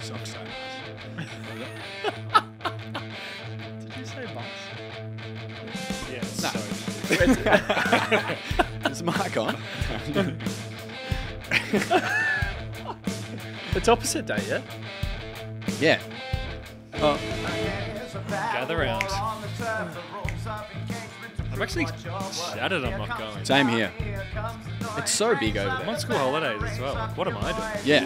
Socks so nice. Did you say box? Yeah, No. so Is the mic on? It's opposite day, yeah? yeah. Oh, gather round. I'm actually shattered I'm not going. same here. It's so big over there. I'm there. on school holidays as well. What am I doing? Yeah.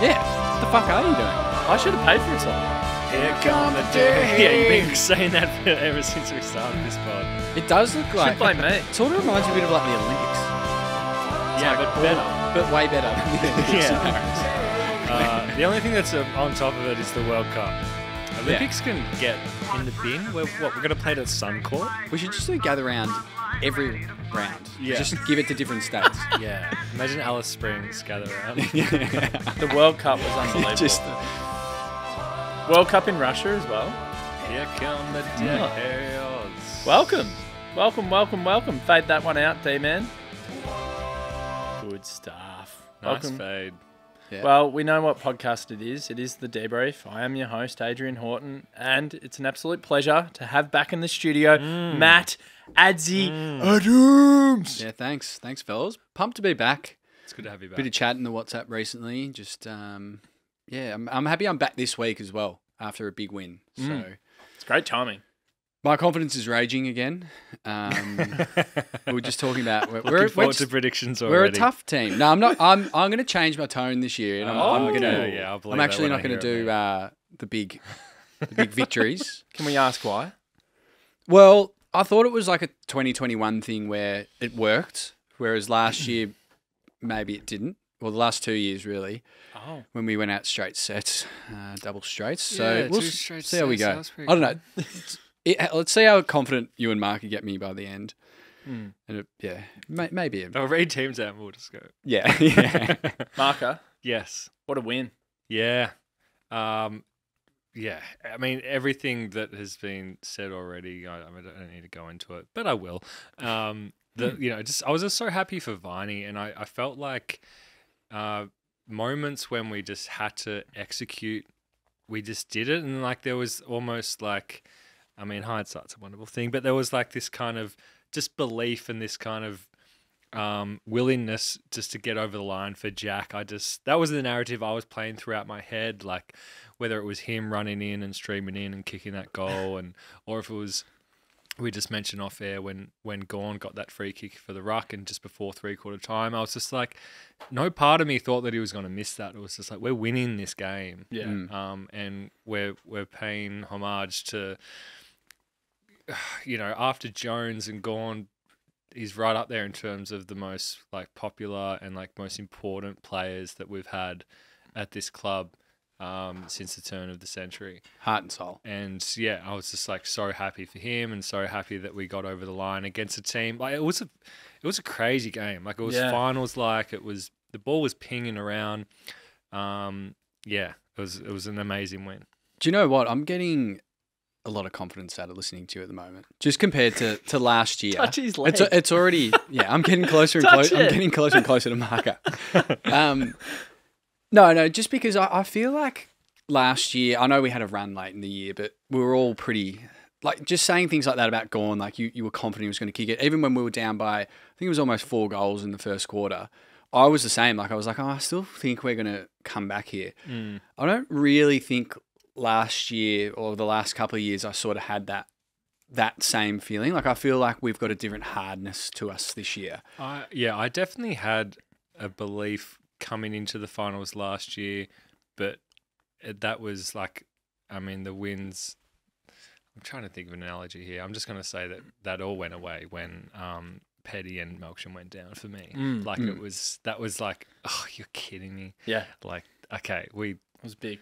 Yeah. What the fuck are you doing? I should have paid for it all. Here come the day. Yeah, you've been saying that for, ever since we started this pod. It does look like. Should blame me. It sort of reminds me a bit of like the Olympics, Yeah, but better. but way better than the Yeah. Uh, the only thing that's uh, on top of it is the World Cup. Olympics can get in the bin. We're, what, we're going to play it at Suncorp? We should just do gather round every round. Yeah. Just give it to different states. Yeah. Imagine Alice Springs gather around. The World Cup was unbelievable. just World Cup in Russia as well. Here come the Darios. Welcome. Welcome, welcome, welcome. Fade that one out, D-Man. Good stuff. Nice welcome. fade. Yeah. Well, we know what podcast it is. It is the DeeBrief. I am your host, Adrian Horton, and it's an absolute pleasure to have back in the studio mm. Matt Adzy mm. Adams. yeah, thanks, thanks, fellas. Pumped to be back. It's good to have you back. Bit of chat in the WhatsApp recently. Just um, yeah, I'm, I'm happy I'm back this week as well after a big win. Mm. So It's great timing. My confidence is raging again. Um, we were just talking about we're, Looking we're, forward we're, to predictions we're a tough team. No, I'm not. I'm I'm going to change my tone this year, and I'm, I'm Oh, going yeah, to. yeah, believe I'm actually not going to do uh, the big, the big victories. Can we ask why? Well, I thought it was like a 2021 thing where it worked, whereas last year maybe it didn't. Well, the last two years really, Oh. when we went out straight sets, uh, double straights. So Yeah, we'll two straight see how we sets, go. I don't know. It's- it- let's see how confident you and Mark get me by the end. Hmm. And it, yeah, may, maybe. I'll read teams out and we'll just go. Yeah, yeah. Marca, Yes. what a win. Yeah. Um, yeah. I mean, everything that has been said already, I, I, mean, I don't need to go into it, but I will. Um, the, you know, just I was just so happy for Viney, and I, I felt like uh, moments when we just had to execute, we just did it. And like there was almost like, I mean, hindsight's a wonderful thing, but there was like this kind of just belief and this kind of um, willingness just to get over the line for Jack. I just that was the narrative I was playing throughout my head, like whether it was him running in and streaming in and kicking that goal, and or if it was we just mentioned off air when when Gawn got that free kick for the ruck and just before three quarter time, I was just like, no part of me thought that he was going to miss that. It was just like we're winning this game, Yeah. Mm. um, and we're we're paying homage to, you know, after Jones and Gawn, he's right up there in terms of the most like popular and like most important players that we've had at this club um, since the turn of the century. Heart and soul. And yeah, I was just like so happy for him and so happy that we got over the line against a team like it was a it was a crazy game. Like it was Yeah. finals like it was the ball was pinging around. Um, yeah, it was it was an amazing win. Do you know what? I'm getting a lot of confidence out of listening to you at the moment, just compared to, to last year. Touch his leg. It's, it's already yeah. I'm getting closer and closer. I'm getting closer and closer to Marca. um, no, no, just because I, I feel like last year. I know we had a run late in the year, but we were all pretty like just saying things like that about Gawn. Like you, you were confident he was going to kick it, even when we were down by. I think it was almost four goals in the first quarter. I was the same. Like I was like, oh, I still think we're going to come back here. I don't really think last year or the last couple of years I sort of had that that same feeling. Like I feel like we've got a different hardness to us this year. I yeah, I definitely had a belief coming into the finals last year, but it- that was like, I mean, the wins. I'm trying to think of an analogy here. I'm just going to say that that all went away when um, Petty and Melksham went down for me. Mm. Like it was that was like, oh, you're kidding me. Yeah, Like okay, we it was big.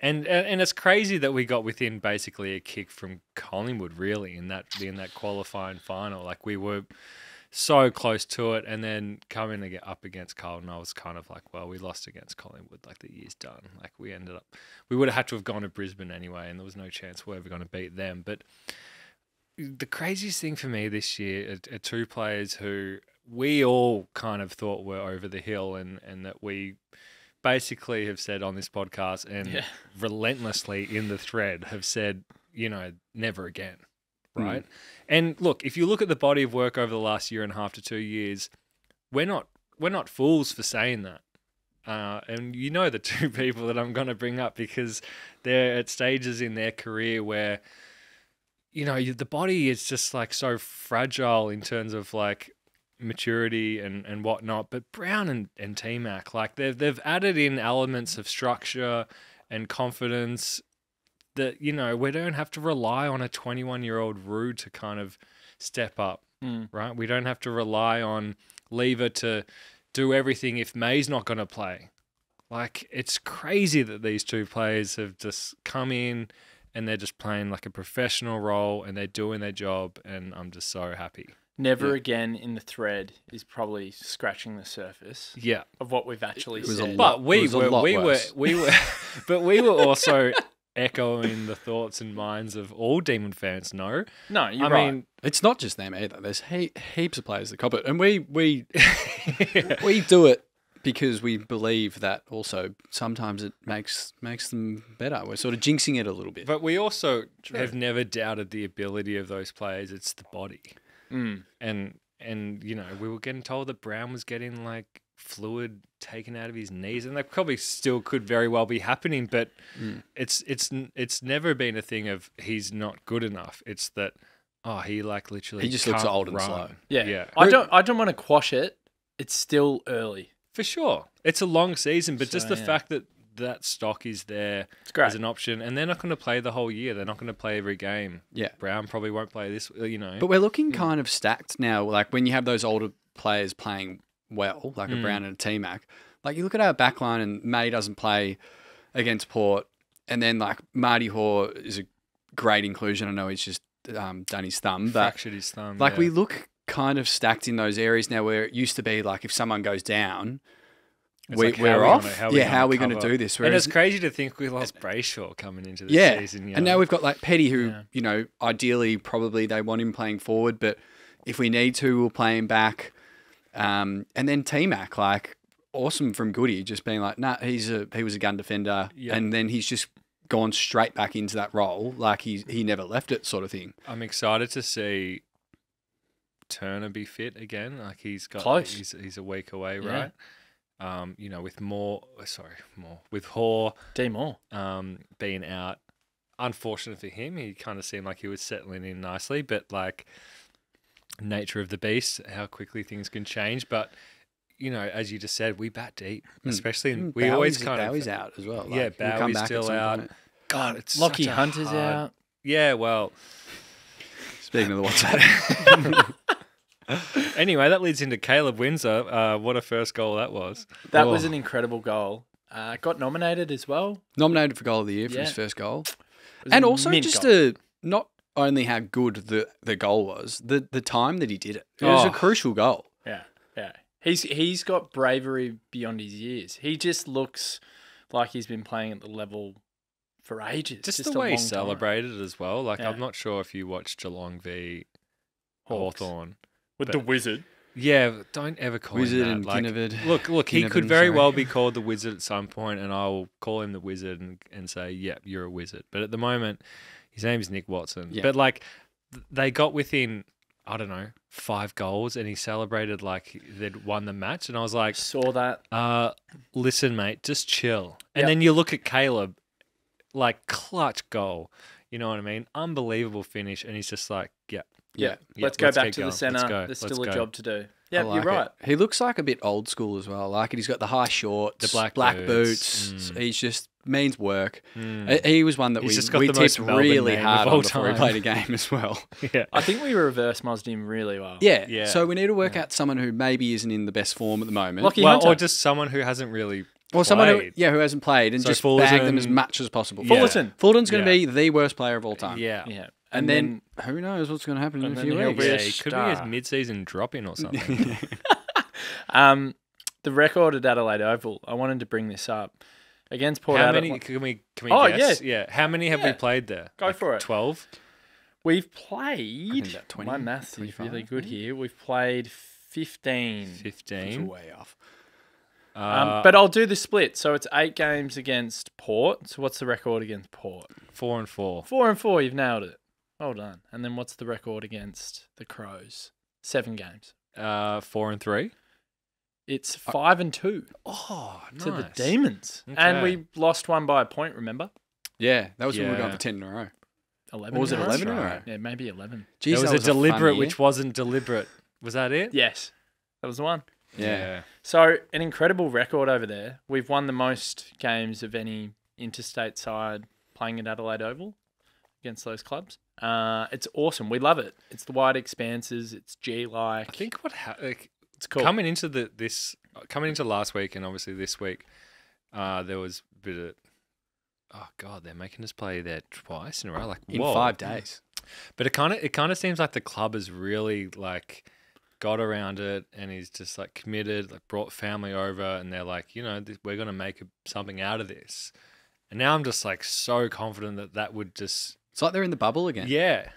And and it's crazy that we got within basically a kick from Collingwood, really, in that in that qualifying final. Like we were so close to it, and then coming to get up against Carlton, I was kind of like, well, we lost against Collingwood. Like the year's done. Like we ended up, we would have had to have gone to Brisbane anyway, and there was no chance we're ever going to beat them. But the craziest thing for me this year are, are two players who we all kind of thought were over the hill and, and that we basically have said on this podcast and Yeah. relentlessly in the thread have said, you know, never again. Mm. Right. And look, if you look at the body of work over the last year and a half to two years, we're not we're not fools for saying that. Uh, and you know the two people that I'm going to bring up because they're at stages in their career where, you know, the body is just like so fragile in terms of like maturity and, and whatnot. But Brown and, and T Mac, like they've, they've added in elements of structure and confidence that, you know, we don't have to rely on a 21 year old Rude to kind of step up Mm. right? We don't have to rely on Lever to do everything if May's not going to play. Like, it's crazy that these two players have just come in and they're just playing like a professional role and they're doing their job. And I'm just so happy. Never Yeah. again in the thread is probably scratching the surface Yeah. of what we've actually It said. lot- But we it was a were, lot we were, we were, but we were also echoing the thoughts and minds of all Demon fans. No, no, you're I right. mean, It's not just them either. There's he- heaps of players that cop it, and we we we do it because we believe that also sometimes it makes makes them better. We're sort of jinxing it a little bit. but we also have never doubted the ability of those players. It's the body. Mm. and and you know we were getting told that Brown was getting like fluid taken out of his knees, and that probably still could very well be happening. But Mm. it's it's it's never been a thing of he's not good enough. It's that oh he like literally He just looks can't old and slow. Yeah. yeah, I don't I don't want to quash it. It's still early. for sure. It's a long season, but just the yeah. fact that that stock is there as an option, and they're not going to play the whole year. They're not going to play every game. Yeah. Brown probably won't play this. You know, But we're Hmm. looking kind of stacked now. Like when you have those older players playing well, like a Mm. Brown and a T Mac. Like you look at our back line and May doesn't play against Port, and then like Marty Hore is a great inclusion. I know he's just um, done his thumb, but fractured his thumb. like yeah. we look kind of stacked in those areas now where it used to be like if someone goes down, we, like, how we're off. gonna- how yeah, how are we going to do this? and it's crazy to think we lost Brayshaw coming into the yeah. season. you And now we've got like Petty, who Yeah. you know ideally probably they want him playing forward, but if we need to, we'll play him back. Um, and then T Mac, like awesome from Goody, just being like, nah, he's a he was a gun defender, Yeah. and then he's just gone straight back into that role, like he he never left it, sort of thing. I'm excited to see Turner be fit again. Like he's got Close. He's, he's a week away, Yeah. right? Um, you know, with more, sorry, more with Hore D more. um, being out. Unfortunate for him, he kind of seemed like he was settling in nicely, but like nature of the beast, how quickly things can change. But you know, as you just said, we bat deep, Hmm. especially in, Mm, we always kind Bowey's of out as well. Yeah, like, he'll Bowey's still out. God, it's Lachie Hunter's hard- out. Yeah, well, Speaking of the WhatsApp, anyway, that leads into Caleb Windsor. Uh, what a first goal that was. That was Oh. an incredible goal. Uh, got nominated as well. nominated for goal of the year for his first goal. And also just goal. a not only how good the the goal was, the the time that he did it. It was Oh. a crucial goal. Yeah, yeah. He's he's got bravery beyond his years. He just looks like he's been playing at the level for ages. Just, Just, the way he long time. celebrated as well. Like, Yeah. I'm not sure if you watched Geelong v Hawks. Hawthorn. With but- the wizard. Yeah, don't ever call Wizard him and that. Like, Kinnevid. look, look, he could very sorry. well be called the Wizard at some point, and I'll call him the Wizard and, and say, "Yeah, you're a wizard." But at the moment, his name is Nick Watson. Yeah. But like, they got within, I don't know, five goals, and he celebrated like they'd won the match, and I was like, Saw that. uh, listen, mate, just chill. And Yep. then you look at Caleb, like clutch goal. You know what I mean? Unbelievable finish, and he's just like, yeah, Yeah. yeah, let's go let's back to going. the center. go. There's Let's still a go. job to do. Yeah, like you're it. right. He looks like a bit old school as well. Like it. He's got the high shorts, The black boots. boots. Mm. He's just means work. Mm. He- He was one that He's we, just got we the tipped Melbourne really hard of on all before we played a game as well. yeah. I think we reverse muzzed him really well. Yeah. Yeah. So we need to work Yeah. out someone who maybe isn't in the best form at the moment. Lucky well, Hunter. or just someone who hasn't really. or someone who, yeah, who hasn't played and So just bag them as much as possible. Yeah. Fullarton. Fullarton's going to Yeah. be the worst player of all time. Yeah. Yeah. And, then, who knows what's going to happen in a few weeks. be a Yeah, he could be star. his mid-season drop-in or something. um, the record at Adelaide Oval. I wanted to bring this up against Port How Adelaide. many can we can we Oh, guess? Yeah. How many have we played there? Go for it. Twelve. We've played. about 20, my maths is really good maybe. here. We've played 15. 15. way off. Um, Uh, but I'll do the split. So it's eight games against Port. So what's the record against Port? four and four. Four and four. You've nailed it. Well done. And then what's the record against the Crows? Seven games. Uh, four and three. It's five and two Oh, to the Demons. Okay. And we lost one by a point, remember? Yeah, that was when we were going Yeah. for 10 in a row. 11. Or was it in a row? 11 in a row? Yeah, maybe 11. Jeez, There was that a fun deliberate, year. which wasn't deliberate. Was that it? Yes. That was the one. Yeah. So an incredible record over there. We've won the most games of any interstate side playing at Adelaide Oval against those clubs. Uh, it's awesome. We love it. It's the wide expanses. It's G like. I think what ha- like, it's cool. coming into the this coming into last week and obviously this week, uh, there was a bit of oh god, they're making us play there twice in a row, like In whoa. five days. But it kind of it kind of seems like the club has really like got around it and he's just like committed, like brought family over, and they're like, you know, th- we're gonna make a, something out of this. And now I'm just like so confident that that would just It's like they're in the bubble again. yeah.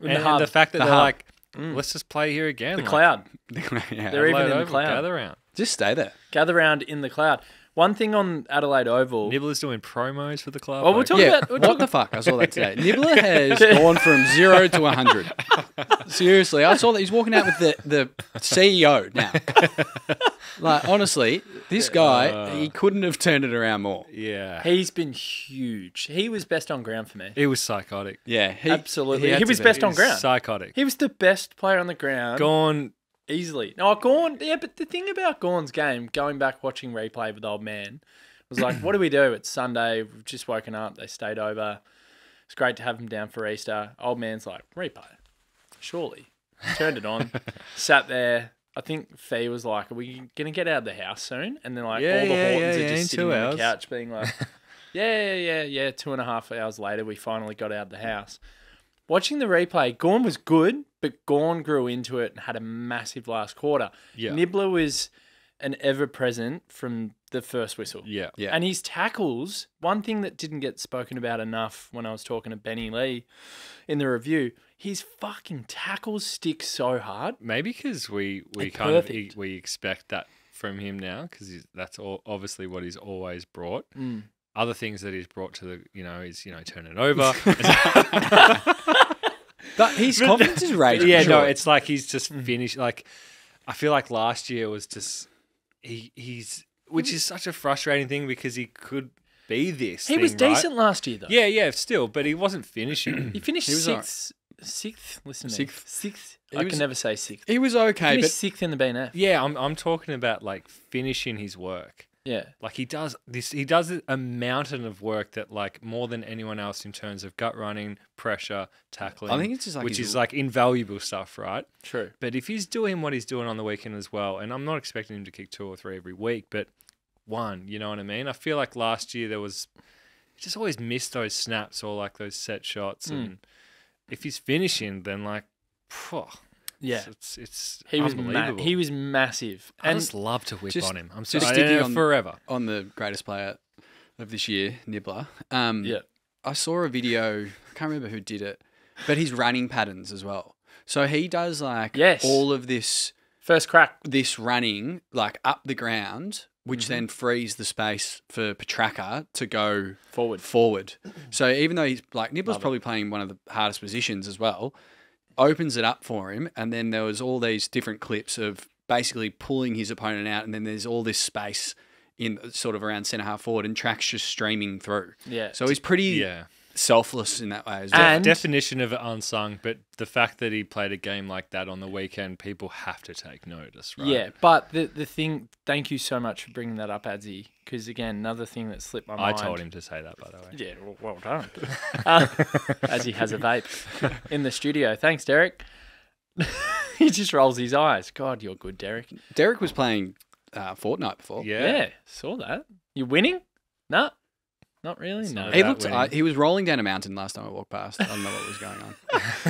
In and, the and the fact that The they're hub. like, Mm. let's just play here again. the like, cloud. yeah. They're even Adelaide in the cloud. Gather round. Just stay there. Gather round in the cloud. One thing on Adelaide Oval. Nibbler's doing promos for the club. Oh, we'll like- talk yeah. about. We'll what talk, the fuck? I saw that today. Nibbler has gone from zero to 100. Seriously, I saw that he's walking out with the, the CEO now. Like, honestly, this guy, Uh. he couldn't have turned it around more. Yeah. he's been huge. He was best on ground for me. He was psychotic. Yeah, he, Absolutely. had He was be. best It on was ground. Psychotic. He was the best player on the ground. Gone. Easily. No, Gawn, yeah, but the thing about Gawn's game, going back watching replay with old man, was like, what do we do? It's Sunday. We've just woken up. They stayed over. It's great to have him down for Easter. Old man's like, replay. Surely. Turned it on. sat there. I think Faye was like, are we going to get out of the house soon? And then, like, Yeah, all the yeah, Hortons yeah, are just sitting on hours. the couch being like, yeah, yeah, yeah, yeah. Two and a half hours later, we finally got out of the house. Watching the replay, Gawn was good, but Gawn grew into it and had a massive last quarter. Yeah. Nibbler was an ever present from the first whistle. Yeah. Yeah. And his tackles, one thing that didn't get spoken about enough when I was talking to Benny Lee in the review, his fucking tackles stick so hard. Maybe because we we It's kind of we expect that from him now because that's all, obviously what he's always brought. Mm. Other things that he's brought to the you know is you know turning over. But his confidence is raging. yeah, no, it's like he's just Mm. finished. Like I feel like last year was just he he's which is such a frustrating thing because he could be this. He was thing, right? decent last year, though. Yeah, yeah, still, but he wasn't finishing. He finished He was alright. sixth. Sixth. Listen to me. Sixth. Sixth. He I was- can never say sixth. he was okay, Finished but sixth in the BNF. yeah, I'm I'm talking about like finishing his work. Yeah. Like he does this, he does a mountain of work that like more than anyone else in terms of gut running, pressure, tackling. I think it's just like which is like invaluable stuff, right? True. But if he's doing what he's doing on the weekend as well, and I'm not expecting him to kick two or three every week, but one, you know what I mean? I feel like last year there was he just always missed those snaps or like those set shots, Mm. and if he's finishing, then like, phew, Yeah. it's it's, it's He was ma- he was massive. I And just love to whip just- on him. I'm so just I, sticking on- forever. on the greatest player of this year, Nibbler. Um, yeah. I saw a video. I can't remember who did it, but his running patterns as well. So he does like Yes. all of this First crack. this running like up the ground, which Mm-hmm. then frees the space for Petracca to go Forward. forward. So even though he's like Nibbler's Love it. probably playing one of the hardest positions as well, opens it up for him, and then there was all these different clips of basically pulling his opponent out, and then there's all this space in sort of around centre half forward, and tracks just streaming through. Yeah. So he's pretty Yeah. Selfless in that way as well. And- definition of unsung, but the fact that he played a game like that on the weekend, people have to take notice, right? Yeah, but the the thing. Thank you so much for bringing that up, Adzy. Because again, another thing that slipped my I mind. I told him to say that, by the way. Yeah, well, well done. uh, as he has a vape in the studio. Thanks, Derek. he just rolls his eyes. God, you're good, Derek. Derek was playing uh, Fortnite before. Yeah. Yeah, saw that. You're winning? No, not really. It's No. He looked. Uh, he was rolling down a mountain last time I walked past. I don't know what was going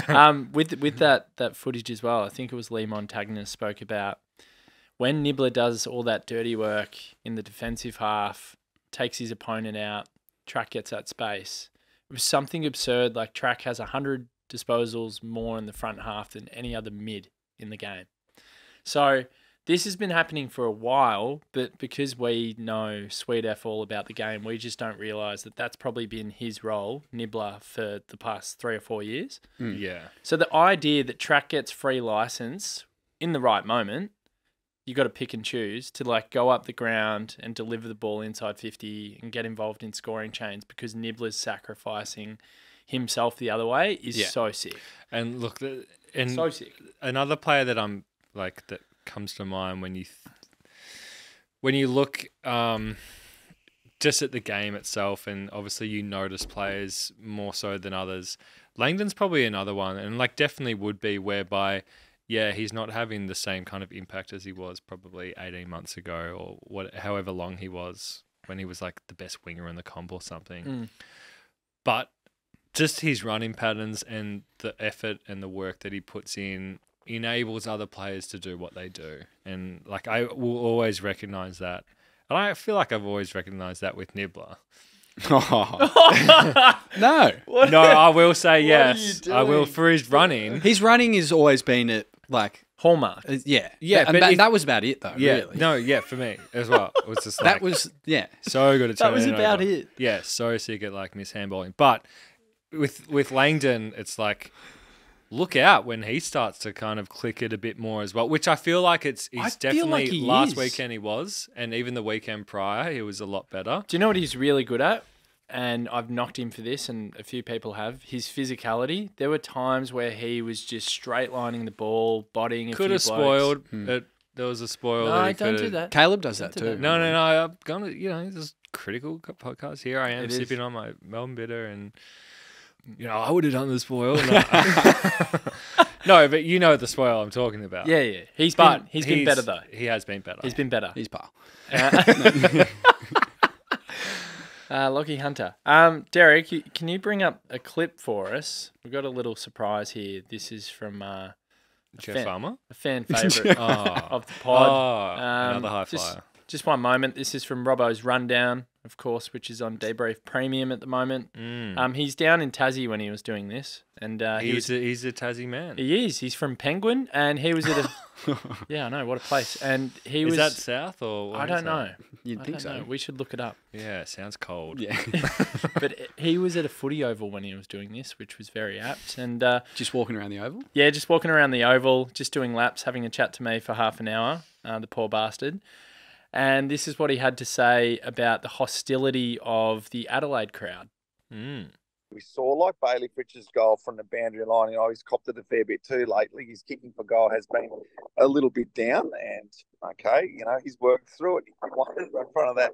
on. um, with with that that footage as well, I think it was Leigh Montagna spoke about when Nibbler does all that dirty work in the defensive half, takes his opponent out, Trac gets that space. It was something absurd. Like Trac has hundred disposals more in the front half than any other mid in the game. So this has been happening for a while, but because we know Sweet F all about the game, we just don't realise that that's probably been his role, Nibbler, for the past three or four years. Hmm. Yeah. So the idea that Trac gets free license in the right moment, you got to pick and choose to like go up the ground and deliver the ball inside 50 and get involved in scoring chains because Nibbler's sacrificing himself the other way is Yeah. so sick. And look, and So sick. another player that I'm like that comes to mind when you th- when you look um, just at the game itself, and obviously you notice players more so than others. Langdon's probably another one, and like definitely would be whereby. Yeah, he's not having the same kind of impact as he was probably 18 months ago or what however long he was when he was like the best winger in the comp or something. Mm. But just his running patterns and the effort and the work that he puts in enables other players to do what they do. And like I will always recognize that. And I feel like I've always recognized that with Nibbler. no, No, I will say are you yes. I will for his running. his running has always been at like Hallmark. uh, yeah, Yeah, and but that, if- that was about it though. Yeah, really. no, yeah, for me as well. It was just like, that was yeah. so good at That was about over. it. Yeah, so sick at like mishandballing. But with with Langdon, it's like look out when he starts to kind of click it a bit more as well. Which I feel like it's I he's feel definitely like he last is. weekend he was, and even the weekend prior he was a lot better. Do you know what he's really good at? And I've knocked him for this, and a few people have. His physicality. There were times where he was just straight lining the ball, bodying a Could few have spoiled. Hmm. It, there was a spoil. No, that don't do that. Caleb does that do too. that. No, no, no. I'm gonna, you know, this is critical co- podcast. Here I am It is. sipping on my Melbourne bitter, and you know, I would have done the spoil. No. no, but you know the spoil I'm talking about. Yeah, yeah. He's but been he's been better though. He has been better. He's been better. He's pal. Uh, Lachie Hunter. Um, Derek, you, can you bring up a clip for us? We've got a little surprise here. This is from uh, Jeff fan- Farmer. a fan favourite Oh, of the pod. oh Um, another high just- flyer. Just one moment. This is from Robbo's rundown, of course, which is on DeeBrief Premium at the moment. Mm. Um, he's down in Tassie when he was doing this, and uh, he was he's, a, he's a Tassie man. he is. He's from Penguin, and he was at a yeah, I know what a place. And he is was. that south or? I don't is know. You'd I think don't know. so. We should look it up. Yeah, sounds cold. Yeah. But he was at a footy oval when he was doing this, which was very apt. And uh, Just walking around the oval. yeah, just walking around the oval, just doing laps, having a chat to me for half an hour. Uh, the poor bastard. And this is what he had to say about the hostility of the Adelaide crowd. Mm. we saw like Bailey Fritsch's goal from the boundary line. You know, he's copped it a fair bit too lately. His kicking for goal has been a little bit down, and okay, you know, he's worked through it. He won it in front of that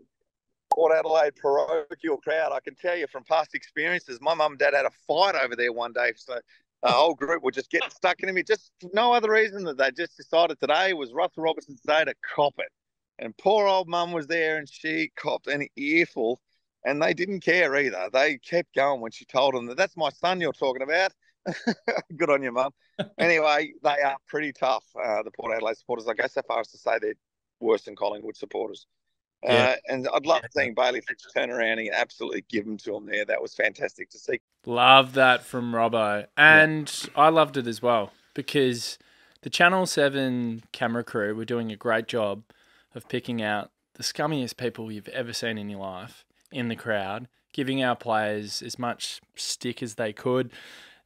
Port Adelaide parochial crowd. I can tell you from past experiences, my mum and dad had a fight over there one day. So the whole group were just getting stuck in him. Just no other reason that they just decided today was Russell Robertson's day to cop it. And poor old mum was there and she copped an earful and they didn't care either. They kept going when she told them that that's my son you're talking about. Good on you, mum. anyway, they are pretty tough, uh, the Port Adelaide supporters. I go so far as to say they're worse than Collingwood supporters. Yeah. Uh, and I'd love seeing Bailey Fitch turn around and absolutely give them to him there. That was fantastic to see. Love that from Robbo. And I loved it as well because the Channel 7 camera crew were doing a great job of picking out the scummiest people you've ever seen in your life in the crowd, giving our players as much stick as they could.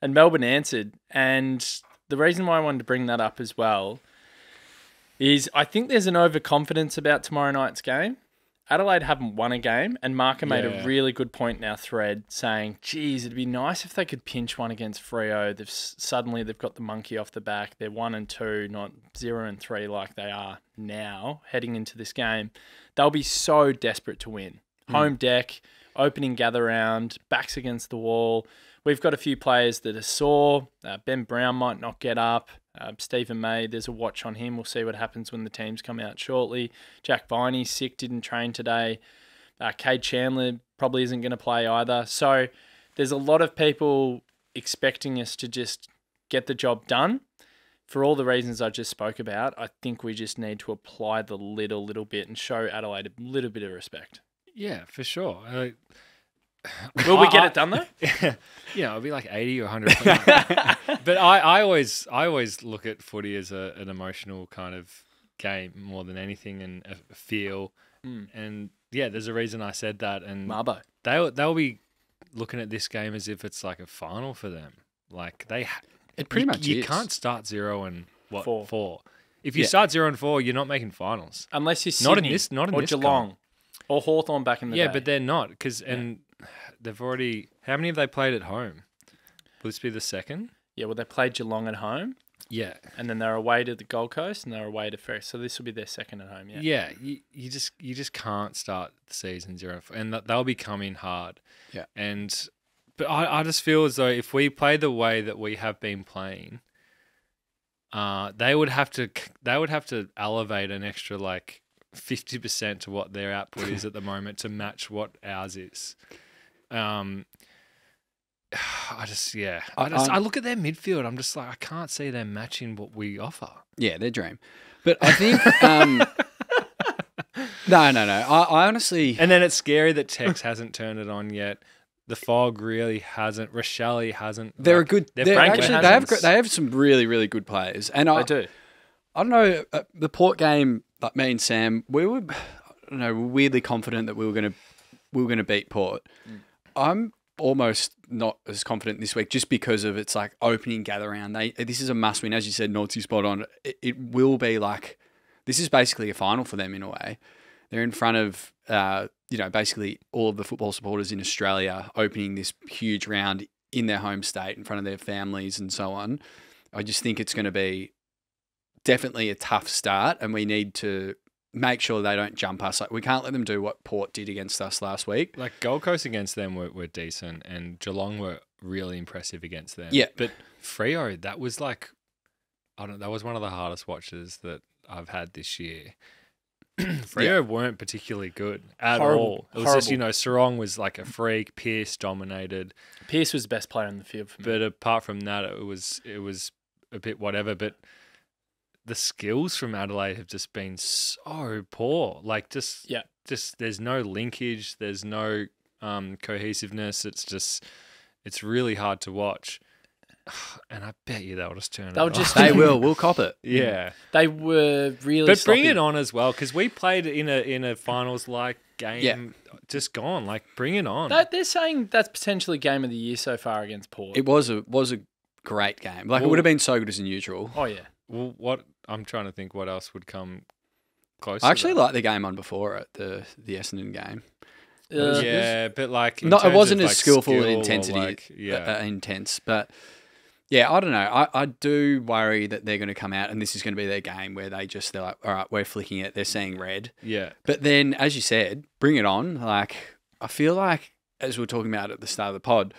And Melbourne answered. And the reason why I wanted to bring that up as well is I think there's an overconfidence about tomorrow night's game. Adelaide haven't won a game, and Marca made Yeah. a really good point in our thread saying, geez, it'd be nice if they could pinch one against Freo. They've suddenly they've got the monkey off the back. They're one and two, not zero and three like they are now heading into this game. They'll be so desperate to win. Home deck, opening gather round, backs against the wall. We've got a few players that are sore. Uh, ben Brown might not get up. Uh, Steven May, there's a watch on him. We'll see what happens when the teams come out shortly. Jack Viney's sick, didn't train today. Uh, Kade Chandler probably isn't going to play either. So there's a lot of people expecting us to just get the job done. For all the reasons I just spoke about, I think we just need to apply the lid a little bit and show Adelaide a little bit of respect. Yeah, for sure. Will we get it done though? you know, it'll be like eighty or hundred. but I, I always, I always look at footy as a, an emotional kind of game more than anything, and a a feel. Mm. And yeah, there's a reason I said that, and Marbo. they'll they'll be looking at this game as if it's like a final for them. Like they, ha- It pretty you, much you is. can't start zero and what Four. four. If you Yeah. start zero and four, you're not making finals. Unless you're Not in this- not in or this Geelong or Hawthorn back in the day. Yeah, day. but they're not because and they've already. How many have they played at home? Will this be the second? yeah, well they played Geelong at home, Yeah, and then they're away to the Gold Coast, and they're away to Ferris. So this will be their second at home. Yeah. yeah. you, you just you just can't start the season zero and four, and that- they'll be coming hard. Yeah. and but I, I just feel as though if we play the way that we have been playing, uh, they would have to they would have to elevate an extra like fifty percent to what their output is at the moment to match what ours is. Um, I just yeah, I, I- just, I'm- I look at their midfield. I'm just like I can't see them matching what we offer. Yeah, their dream. But I think um, no, no, no. I, I honestly, And then it's scary that Tex hasn't turned it on yet. The fog really hasn't. Rachele hasn't. they're a good. they're They're, actually they have they have some really really good players, and I do. I don't know uh, the Port game. Like me and Sam, we were I don't know weirdly confident that we were gonna we were gonna beat Port. I'm almost not as confident this week just because of it's like opening gather round. They this is a must win, as you said, Naughty spot on. It, it will be like this is basically a final for them in a way. They're in front of uh, you know basically all of the football supporters in Australia opening this huge round in their home state in front of their families and so on. I just think it's going to be definitely a tough start, and we need to make sure they don't jump us. Like we can't let them do what Port did against us last week. like Gold Coast against them were, were decent, and Geelong were really impressive against them. Yeah. but Freo, that was like, I don't. That was one of the hardest watches that I've had this year. Freo weren't particularly good at Horrible. all. It was just you know Serong was like a freak. Pierce dominated. Pierce was the best player on the field for me. But apart from that, it was it was a bit whatever. But the skills from Adelaide have just been so poor. Like just Yeah. just there's no linkage. There's no um, cohesiveness. It's just it's really hard to watch. And I bet you they'll just turn They'll it just- off. They will. We'll cop it. yeah. they were really. But bring it on as well because we played in a in a finals like game. Yeah. Just gone. Like bring it on. They- They're saying that's potentially game of the year so far against Port. It was a was a great game. Like it would have been so good as a neutral. oh yeah. well, what I'm trying to think, what else would come close? I actually to that. like the game on before it, the the Essendon game. Uh, yeah, but like No, it wasn't as like, skillful skill and or, intensity. like, yeah, uh, intense, but yeah, I don't know. I, I do worry that they're going to come out and this is going to be their game where they just they're like, all right, we're flicking it. They're seeing red. yeah, But then, as you said, bring it on. Like, I feel like, as we're talking about at the start of the pod,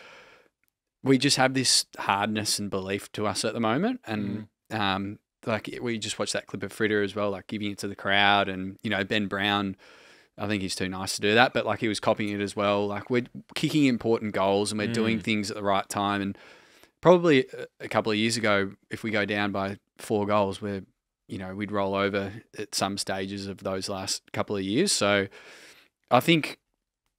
we just have this hardness and belief to us at the moment. And, um, like, we just watched that clip of Fritter as well, like giving it to the crowd. And, you know, Ben Brown, I think he's too nice to do that, but like he was copying it as well. Like, we're kicking important goals and we're doing mm. things at the right time. And probably a- a couple of years ago, if we go down by four goals, we're you know, we'd roll over at some stages of those last couple of years. So I think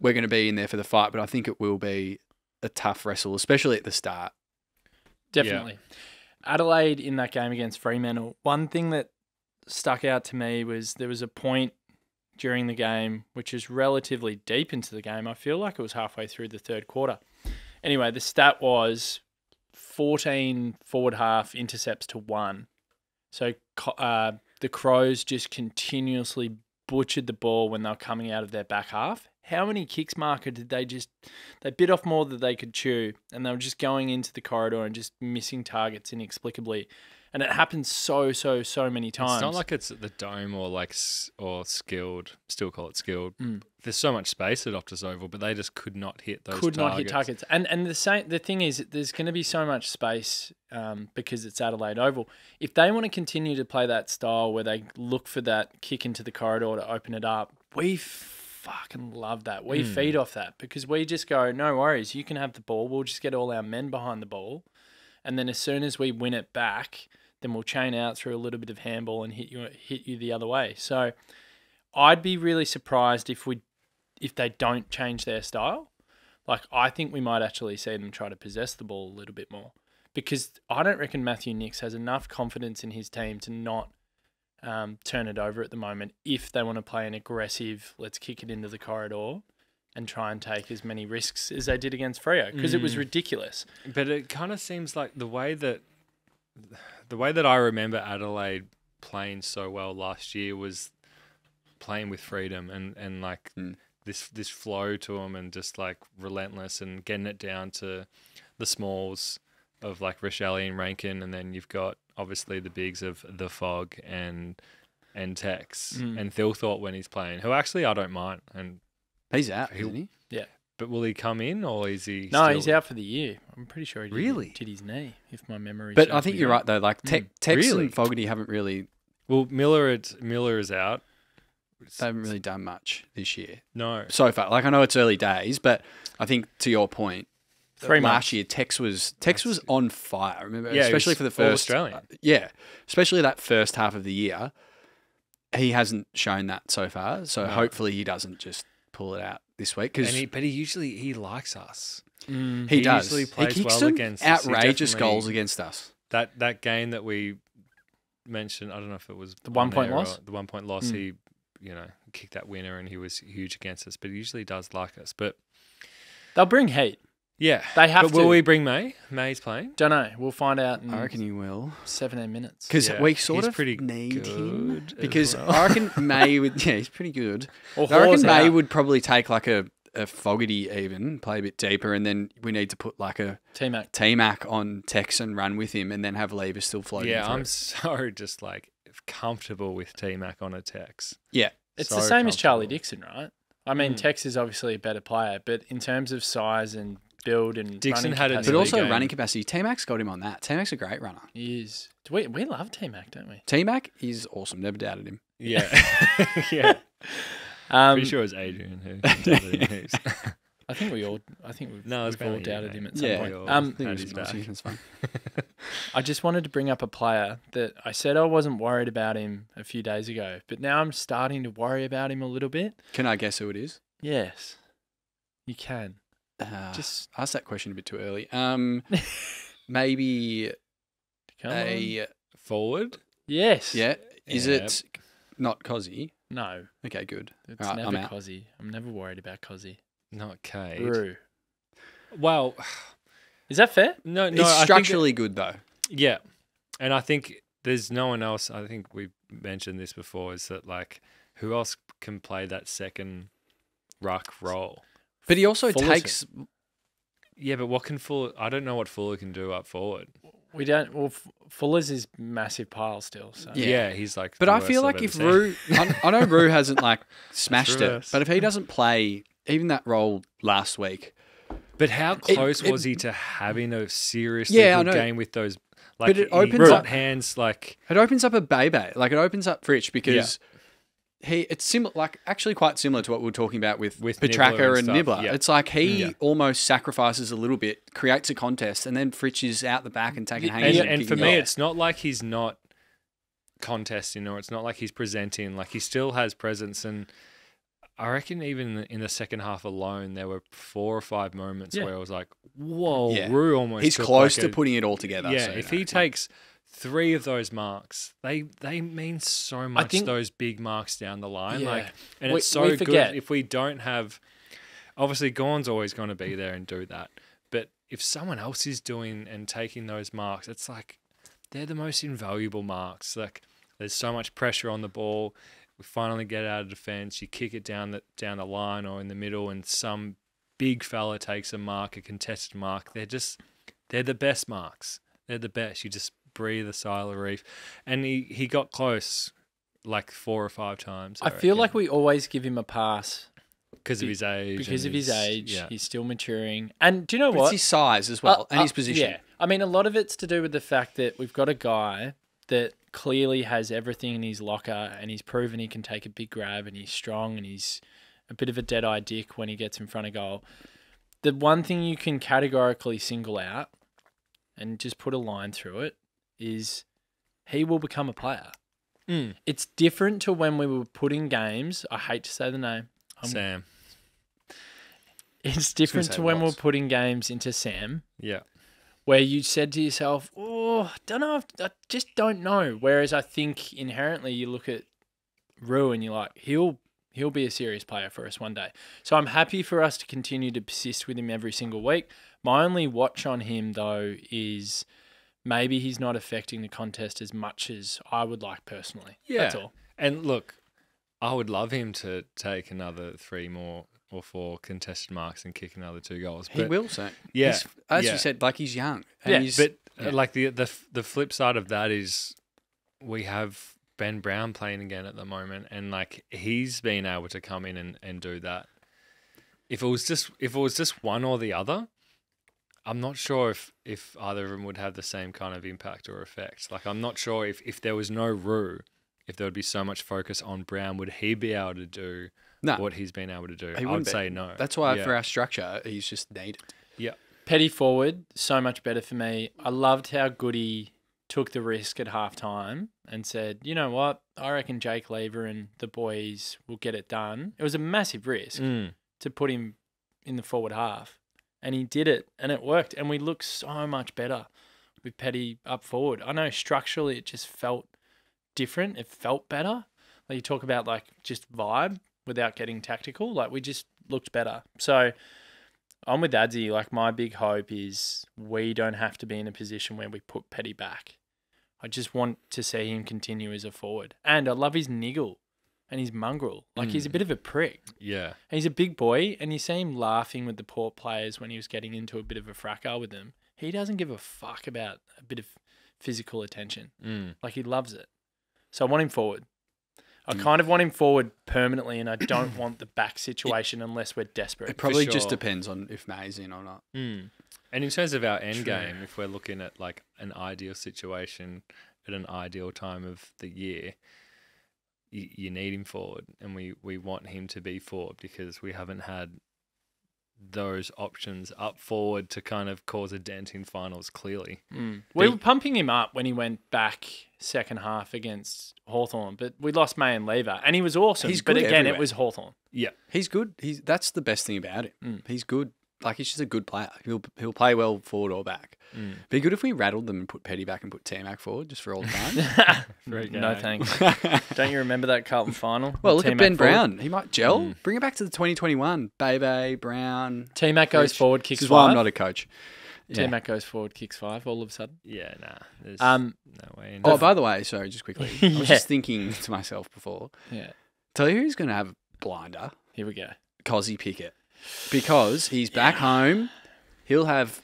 we're going to be in there for the fight, but I think it will be a tough wrestle, especially at the start. Definitely. Adelaide in that game against Fremantle, one thing that stuck out to me was there was a point during the game which is relatively deep into the game. I feel like it was halfway through the third quarter. Anyway, the stat was 14 forward half intercepts to one. So uh, the Crows just continuously butchered the ball when they were coming out of their back half. How many kicks Marca did they just they bit off more than they could chew and they were just going into the corridor and just missing targets inexplicably. And it happens so, so, so many times. It's not like it's at the dome or like or skilled. Still call it skilled. Mm. There's so much space at Optus Oval, but they just could not hit those. could not hit targets. targets. And and the same the thing is there's going to be so much space um, because it's Adelaide Oval. If they want to continue to play that style where they look for that kick into the corridor to open it up, we fucking love that. We Hmm. feed off that because we just go, no worries, you can have the ball. We'll just get all our men behind the ball, and then as soon as we win it back, then we'll chain out through a little bit of handball and hit you hit you the other way. So. I'd be really surprised if we if they don't change their style. like I think we might actually see them try to possess the ball a little bit more because I don't reckon Matthew Nicks has enough confidence in his team to not um, turn it over at the moment if they want to play an aggressive, let's kick it into the corridor and try and take as many risks as they did against Freo because it was Mm. ridiculous. But it kind of seems like the way that the way that I remember Adelaide playing so well last year was playing with freedom and and like Mm. this this flow to them and just like relentless and getting it down to the smalls of like Rachele and Rankin and then you've got obviously the bigs of the fog and and Tex Mm. and Thilthorpe when he's playing who actually I don't mind and He's out, He'll- isn't he? Yeah. But will he come in or is he no, still- he's out for the year. I'm pretty sure he did, Really? did his knee, if my memory. But I think you're right though. Like Te- Mm. Tex Really? and Fogarty haven't really well Miller it's, Miller is out they haven't really done much this year no so far. Like I know it's early days, but I think to your point, Three last months. year Tex was Tex was on fire. Remember, Yeah, especially for the all first Australian. Yeah, especially that first half of the year. He hasn't shown that so far, so No. hopefully he doesn't just pull it out this week because he, he, but he usually he likes us. Mm. he does. usually plays he kicks well some against outrageous goals against us. That that game that we mentioned, I don't know if it was The on one-point loss? The one point loss. Mm. He, you know, kicked that winner, and he was huge against us. But he usually does like us. But They'll bring heat. Yeah, They have But will we bring May? May's playing. Don't know. We'll find out in I reckon he will. 17 minutes. Because Yeah, we sort he's of pretty need him. good as Because well. I reckon May would. Yeah, he's pretty good. Or I reckon May out. would probably take like a, a Fogarty even, play a bit deeper, and then we need to put like a T-Mac. T Mac on Tex and run with him, and then have Lever still floating. Yeah, through. I'm so just like comfortable with T Mac on a Tex. yeah. It's So the same as Charlie. Dixon, right? I mean, Mm. Tex is obviously a better player, but in terms of size and build and Dixon running had it, But also game. running capacity. T Mac's got him on that. T Mac's a great runner. he is. We we love T-Mac, don't we? T Mac is awesome. Never doubted him. Yeah, yeah. Um, Pretty sure it was Adrian who. who- I think we all. I think we've, No, it's we've all doubted mate. him at some Yeah. point. We all Um, I think had it his was back. Aussie, That's fine. I just wanted to bring up a player that I said I wasn't worried about him a few days ago, but now I'm starting to worry about him a little bit. Can I guess who it is? Yes, you can. Uh, Just asked that question a bit too early. Um, maybe come on. a Forward. Yes. yeah. Is Yeah. it not Kozzy? No, Okay, good. it's Alright, never I'm out. Kozzy. I'm never worried about Kozzy. Not Kade. Rue. Well, Is that fair? no, no. He's I think that- structurally good though. yeah, and I think there's no one else. I think we mentioned this before. Is that like who else can play that second ruck role? But he also Fullarton. takes. Yeah, but what can Fuller? I don't know what Fuller can do up forward. We don't. Well, F- Fuller's is massive pile still. So Yeah. Yeah, he's like. But the I worst feel I've like ever if seen. Rue, I, I know Rue hasn't like smashed it, reverse. but if he doesn't play even that role last week, But how close it- was he to having a seriously Yeah, I good know. game with those? Like, but it opens up- hands like it opens up a Bebe. Like it opens up Fritsch because he it's similar, like actually quite similar to what we were talking about with With Nibbler Petracca and and, stuff, Nibbler. yeah. It's like he mm. Yeah. almost sacrifices a little bit, creates a contest, and then Fritsch is out the back and taking hangers and, and, and for me, off. it's not like he's not contesting or it's not like he's presenting. Like he still has presence, and I reckon even in the, second half alone, there were four or five moments Yeah. where I was like, "Whoa, Yeah. Rue almost." he's close like to a- putting it all together. Yeah, so, if you he takes three of those marks, they they mean so much. think- those big marks down the line, like, and We- it's so good if we don't have. Obviously, Gawn's always going to be there and do that, but if someone else is doing and taking those marks, it's like they're the most invaluable marks. Like, there's so much pressure on the ball. We finally get out of defense. You kick it down the down the line or in the middle, and some big fella takes a mark, a contested mark. They're just they're the best marks. They're the best. You just breathe a sigh of relief. And he, he got close like four or five times. I feel like we always give him a pass because of his age. because of his age. Yeah. He's still maturing, and do you know But what? it's his size as well Uh, and his uh, position. Yeah, I mean, a lot of it's to do with the fact that we've got a guy that clearly has everything in his locker, and he's proven he can take a big grab, and he's strong, and he's a bit of a dead eye dick when he gets in front of goal. The one thing you can categorically single out, and just put a line through it, is he will become a player. Mm. It's different to when we were putting games. I hate to say the name. I'm- Sam. it's different to when we're putting games into Sam, Yeah. where you said to yourself, "Oh, I don't know, I just don't know." Whereas I think inherently you look at Rue and you're like, he'll he'll be a serious player for us one day. So I'm happy for us to continue to persist with him every single week. My only watch on him though is maybe he's not affecting the contest as much as I would like personally. That's Yeah. all. And look, I would love him to take another three more or four contested marks and kick another two goals. He But will soon. Yeah, He's- as yeah. you said, like he's young. And Yeah, he's, But uh, yeah. like the the the flip side of that is we have Ben Brown playing again at the moment, and like he's been able to come in and, and do that. If it was just if it was just one or the other, I'm not sure if if either of them would have the same kind of impact or effect. Like I'm not sure if if there was no Rue, if there would be so much focus on Brown, would he be able to do no, what he's been able to do? he I would be. say no. That's why Yeah. for our structure, he's just needed. Yeah. Petty forward, so much better for me. I loved how good he took the risk at halftime and said, you know what, I reckon Jake Lever and the boys will get it done. It was a massive risk Mm. to put him in the forward half. And he did it and it worked. And we looked so much better with Petty up forward. I know structurally it just felt different. It felt better. Like you talk about like just vibe without getting tactical. Like we just looked better. So I'm with Adzy. Like my big hope is we don't have to be in a position where we put Petty back. I just want to see him continue as a forward. And I love his niggle and he's mongrel. Like he's a bit of a prick. Yeah. And he's a big boy, and you see him laughing with the port players when he was getting into a bit of a fracas with them. He doesn't give a fuck about a bit of physical attention. Mm. Like he loves it. So I want him forward. I kind of want him forward permanently, and I don't want the back situation unless we're desperate. It probably just depends on if May's in or not. Mm. And in terms of our end True. game, if we're looking at like an ideal situation at an ideal time of the year, you, you need him forward, and we we want him to be forward because we haven't had those options up forward to kind of cause a dent in finals. Clearly, Mm. We were pumping him up when he went back second half against Hawthorn, but we lost May and Lever, and he was awesome. He's but again, everywhere. it was Hawthorn. yeah, He's good. He's that's the best thing about him. Mm. He's good. Like he's just a good player. He'll he'll play well forward or back. Mm. Be good if we rattled them and put Petty back and put T-Mac forward just for old time. Very no thanks. Don't you remember that Carlton final? well, look at T-Mac Ben forward? Brown. He might gel. Mm. Bring it back to the 2021. Bebe Brown. T Mac goes Rich. forward, This kicks is why five. I'm not a coach. T Mac goes forward, kicks five all of a sudden. yeah, nah. There's Um, no way. In Oh, by the way, sorry, just quickly. I was just thinking to myself before. Yeah, Tell you who's going to have a blinder? here we go. Kozzy Pickett. Because he's back home. He'll have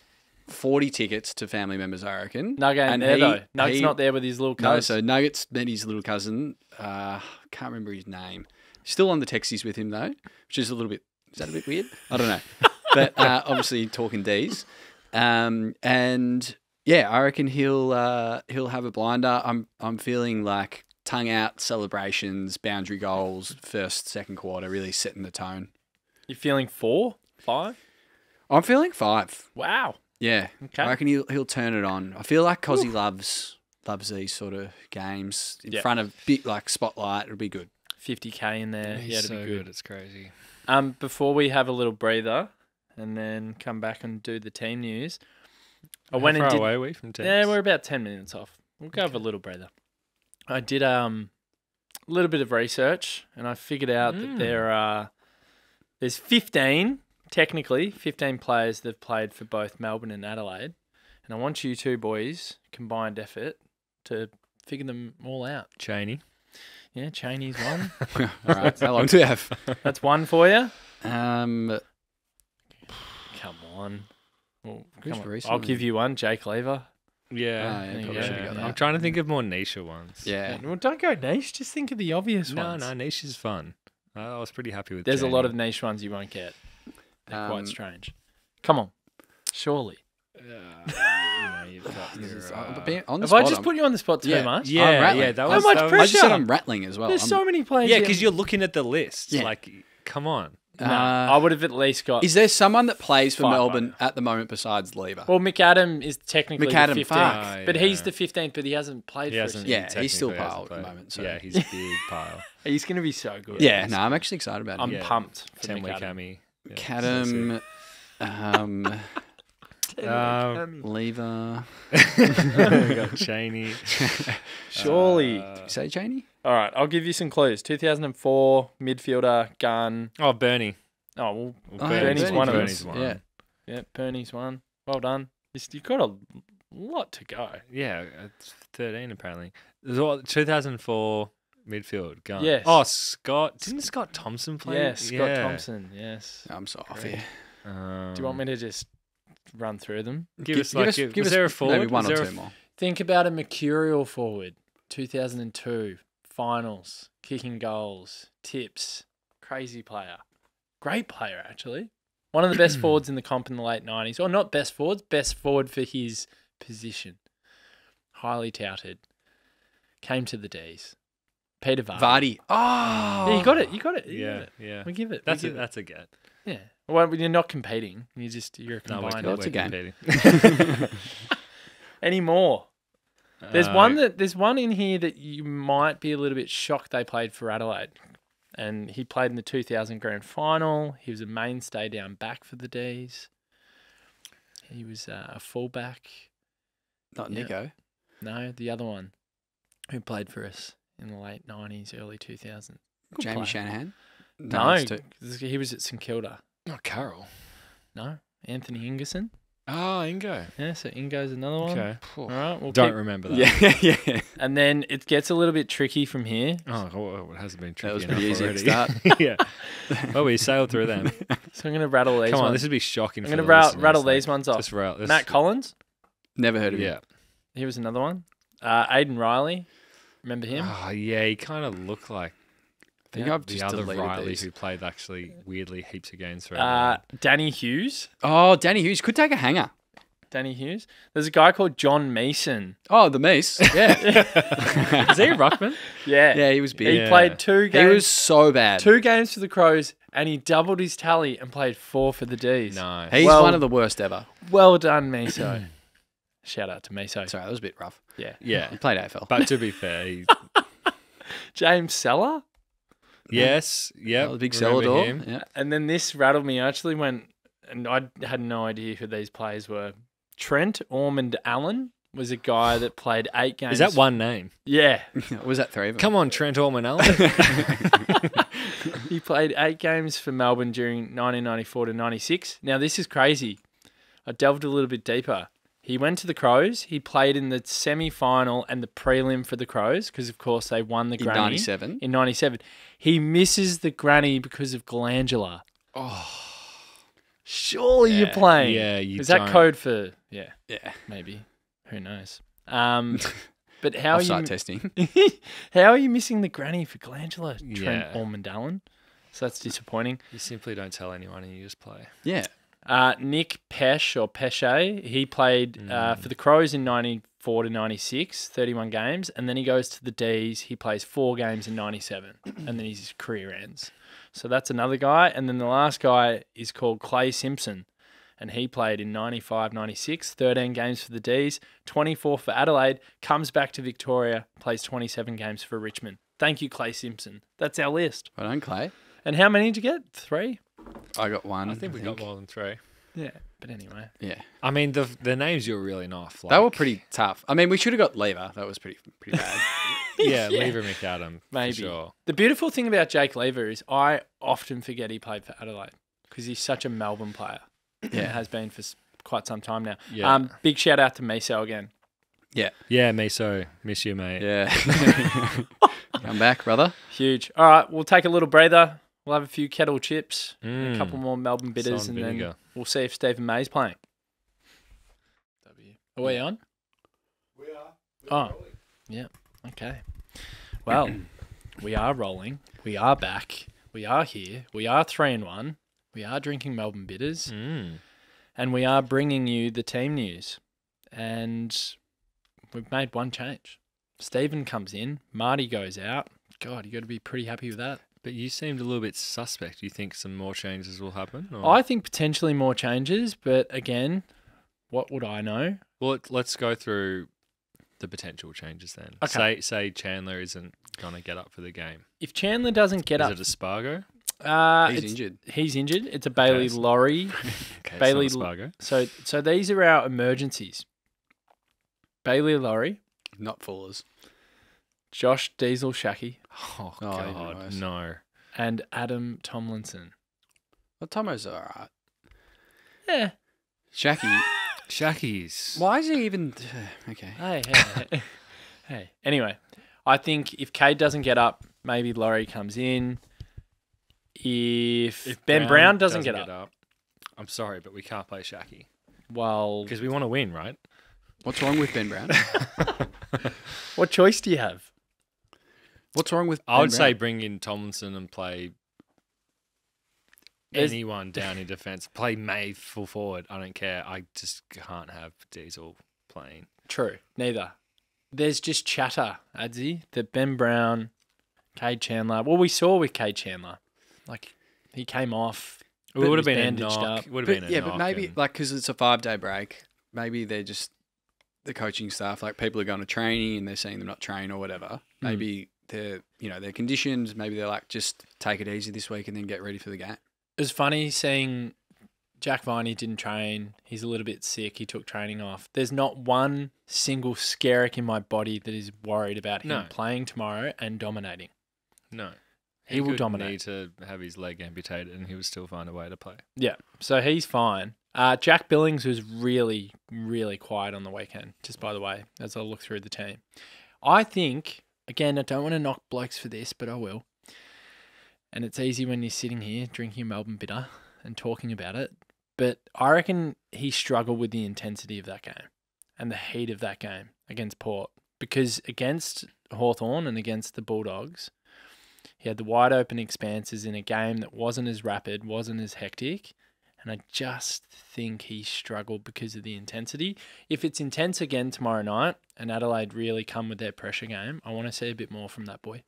40 tickets to family members, I reckon. Nug ain't And there he- though. Nug's he- not there with his little cousin. No, so Nuggets met his little cousin. Uh, can't remember his name. Still on the Texies with him though, which is a little bit. Is that a bit weird? I don't know. but uh, obviously talking Dees, um, and yeah, I reckon he'll uh, he'll have a blinder. I'm I'm feeling like tongue out celebrations, boundary goals, first second quarter, really setting the tone. You're feeling four, five? I'm feeling five. Wow. Yeah, Okay. I reckon he'll he'll turn it on. I feel like Kozzy loves loves these sort of games in Yeah. front of big like spotlight. It'll be good. 50k in there. he's yeah, to so be good. good. It's crazy. Um, before we have a little breather and then come back and do the team news, I How went far and did. away are we from teams? Yeah, we're about ten minutes off. We'll go have a little breather. I did um a little bit of research and I figured out that Mm. there are there's 15 technically 15 players that have played for both Melbourne and Adelaide, and I want you two boys combined effort to figure them all out. Cheney. Yeah, Cheney's one. All right, how long do we have? That's one for you. Um, Come on. Well, come on. I'll give you one, Jake Lever. Yeah. Oh, yeah, There you probably go. should have got I'm trying to think of more niche ones. Yeah, Well, don't go niche. Just think of the obvious No, ones. no, niche is fun. I I was pretty happy with. There's a lot of niche ones you won't get. They're Um, quite strange. Come on. Surely. Uh, you know, you've your, uh, I'm being- on the Have I just I'm- put you on the spot too Yeah. much? yeah, I'm rattling. yeah, that How was. much that was- I just said pressure. I'm rattling as well. There's I'm- so many players. Yeah, because you're looking at the list. Yeah. Like, come on. Nah, Uh, I would have at least got. Is there someone that plays for Melbourne at the moment besides Lever? well, McAdam is technically McAdam, the 15th, fuck. but he's the 15th, but he hasn't played He for hasn't. Yeah, he's still hasn't pile at the moment, so- Yeah, he's a big pile. He's going to be so good. yeah, no, I'm actually excited about it. I'm. Yeah. pumped for Ten week McAdam. Yeah, Cadam, um, Um, Lever. we got Cheney. Surely. Uh, Did you say Cheney? All right, I'll give you some clues. 2004 midfielder gun. oh, Bernie. Oh, well, Well, Oh, Bernie's Bernie. one of Bernie's us. one. Yeah. yeah, Bernie's one. Well done. You s- You've got a lot to go. Yeah, it's 13 apparently. 2004 midfield gun. Yes. Oh, Scott. Didn't Scott Thompson play? Yeah, Scott Thompson. Yes. I'm so off here. Um, Do you want me to just run through them? Give Gi- us like, give, was there a forward? Maybe one Was or two a- more. Think about a mercurial forward. 2002 finals, kicking goals, tips, crazy player, great player actually. One of the best forwards in the comp in the late 90s, or not best forwards, best forward for his position. Highly touted. Came to the Dees. Peter Vardy. Vardy. Oh, Yeah, you got it. You got it. You Yeah, got it. yeah. We give it. That's a, it. that's a get. Yeah. Well, you're not competing. You just you're a No, we're, combined. Well, we're it's a game. competing. Any more? There's Uh, one that there's one in here that you might be a little bit shocked they played for Adelaide, and he played in the 2000 grand final. He was a mainstay down back for the Dees. He was uh, a fullback. Not Yeah. Nico. No, the other one, who played for us in the late 90s, early 2000s. Good Jamie player. Shanahan. No, it's he was at St Kilda. Not Carroll. No, Anthony Ingerson. Oh, Ingo. Yeah, so Ingo's another one. Okay. All right, we'll Don't keep- remember that. Yeah, yeah. And then it gets a little bit tricky from here. Oh, well, it hasn't been tricky That was enough pretty easy at already. the yeah. Well, we sailed through them. So I'm going to rattle these Come on, ones. this would be shocking. I'm going to the rattle, rattle like, these ones off. Just rattle. this- Matt Collins. Never heard of him. Yeah. He was another one. Uh, Aiden Riley. Remember him? Oh, yeah. He kind of looked like I think Yeah. I've the other deleted Riley these. who played actually weirdly heaps of games for. Uh, Danny Hughes. Oh, Danny Hughes could take a hanger. Danny Hughes. There's a guy called John Mason. Oh, the Meese. Yeah. Is he a ruckman? Yeah. yeah, he was big. He Yeah. played two games. He was so bad. two games for the Crows, and he doubled his tally and played four for the Dees. No. He's Well- one of the worst ever. Well done, Miso. Shout out to Miso. Sorry, that was a bit rough. Yeah. Yeah. He played AFL. But to be fair, he, James Sellar. Yes, yeah, That was a big cellar door. Yeah. And then this rattled me. I actually went, and I had no idea who these players were. Trent Ormond Allen was a guy that played eight games. Is that one name? Yeah. was that three of them? Come on, Trent Ormond Allen. He played eight games for Melbourne during 1994 to 96. Now, this is crazy. I delved a little bit deeper. He went to the Crows. He played in the semi final and the prelim for the Crows because, of course, they won the In granny 97. in 97. He misses the granny because of glandular. oh, Surely you're playing. yeah, you Is that don't- code for, yeah, Yeah. maybe. Who knows? Um, but how are you testing. how are you missing the granny for glandular, Trent Yeah. Ormond Allen? So that's disappointing. You simply don't tell anyone and you just play. Yeah. Uh, Nick Pesh or Pesce, he played uh, Mm. for the Crows in 94 to 96, 31 games, and then he goes to the Dees. He plays four games in 97, and then his career ends. So that's another guy. And then the last guy is called Clay Sampson, and he played in 95, 96, 13 games for the D's, 24 for Adelaide, comes back to Victoria, plays 27 games for Richmond. Thank you, Clay Sampson. That's our list. Well done, Clay. And how many did you get? Three? I got one. I think we got more than three. Yeah. But anyway. Yeah. I mean, the the names you're reeling off. Like, They were pretty tough. I mean, we should have got Lever. That was pretty pretty bad. Yeah, Yeah. Lever McAdam. Maybe. For sure. The beautiful thing about Jake Lever is I often forget he played for Adelaide because he's such a Melbourne player. Yeah, Yeah. has been for s- quite some time now. Yeah. Um, big shout out to Miso again. Yeah, me so. Miss you, mate. yeah. Come back, brother. Huge. All right, we'll take a little breather. We'll have a few kettle chips, a Mm. couple more Melbourne bitters, and and then we'll see if Steven May's playing. Are we on? We are. oh, yeah. Okay. Well, we are rolling. We are back. We are here. We are three and one. We are drinking Melbourne bitters. Mm. and we are bringing you the team news. And we've made one change. Steven comes in, Marty goes out. God, you got to be pretty happy with that. But you seemed a little bit suspect. Do you think some more changes will happen? Or? I think potentially more changes, but again, what would I know? Well, let- let's go through the potential changes then. Okay. Say say Chandler isn't gonna get up for the game. If Chandler doesn't get up, Is up, it a Spargo? Uh, He's injured. He's injured. It's a Bailey Okay, Laurie. Okay, Bailey- Bailey Spargo. So so these are our emergencies. Bailey Laurie, Not Fullers. Josh Diesel Shacky, Oh, Oh, even God, worse. no. and Adam Tomlinson. Well, Tomo's all right. Yeah. Shaki. Shackies. Why is he even? Okay. Hey, hey, hey. hey. Anyway, I think if Kade doesn't get up, maybe Laurie comes in. If, Ben Brown, doesn't, get, up, I'm sorry, but we can't play Shacky well, because we want to win, right? What's wrong with Ben Brown? what choice do you have? What's wrong with? I would say Brown? bring in Tomlinson and play There's- anyone down in defence. Play May full forward. I don't care. I just can't have Diesel playing. True. Neither. There's just chatter, Adzy, that Ben Brown, Kade Chandler. Well, we saw with Kade Chandler, like he came off. It but would have was been a bandaged knock. up. Would have been a yeah, knock but maybe and- like because it's a five day break, maybe they're just the coaching staff. Like people are going to training and they're seeing them not train or whatever. Hmm. Maybe they're you know they're conditioned. Maybe they're like just take it easy this week and then get ready for the game. It was funny seeing Jack Viney didn't train. He's a little bit sick. He took training off. There's not one single skerrick in my body that is worried about him No. playing tomorrow and dominating. no. He will could dominate. Need to have his leg amputated, and he would still find a way to play. Yeah, so he's fine. Uh, Jack Billings was really, really quiet on the weekend, just by the way, as I look through the team. I think, again, I don't want to knock blokes for this, but I will. And it's easy when you're sitting here drinking a Melbourne bitter and talking about it. But I reckon he struggled with the intensity of that game and the heat of that game against Port. Because against Hawthorn and against the Bulldogs, he had the wide open expanses in a game that wasn't as rapid, wasn't as hectic. And I just think he struggled because of the intensity. If it's intense again tomorrow night and Adelaide really come with their pressure game, I want to see a bit more from that boy.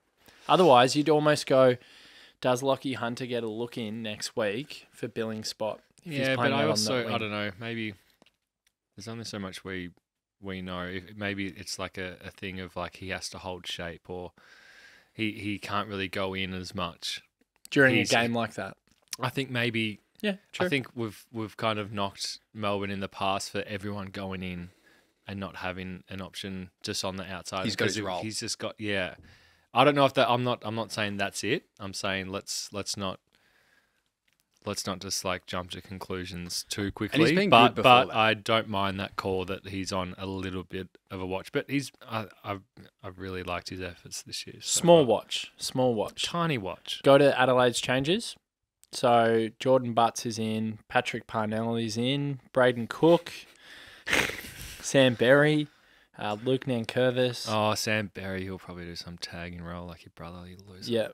Otherwise, you'd almost go, does Lachie Hunter get a look in next week for billing spot? if he's yeah, but I also I don't know. Maybe there's only so much we we know. If, maybe it's like a, a thing of like he has to hold shape, or he he can't really go in as much. During he's- a game like that. I think maybe Yeah, true. I think we've we've kind of knocked Melbourne in the past for everyone going in and not having an option just on the outside. He's got his role. He's just got yeah. I don't know if that. I'm not. I'm not saying that's it. I'm saying let's let's not. Let's not just like jump to conclusions too quickly. been but good before but that. I don't mind that call that he's on a little bit of a watch. But he's I I've I've really liked his efforts this year. so Small far. watch. Small watch. tiny watch. Go to Adelaide's changes. So Jordan Butts is in, Patrick Parnell is in, Brayden Cook, Sam Berry, uh, Luke Nankervis. Oh, Sam Berry, he'll probably do some tagging role like your brother. You lose. Yeah.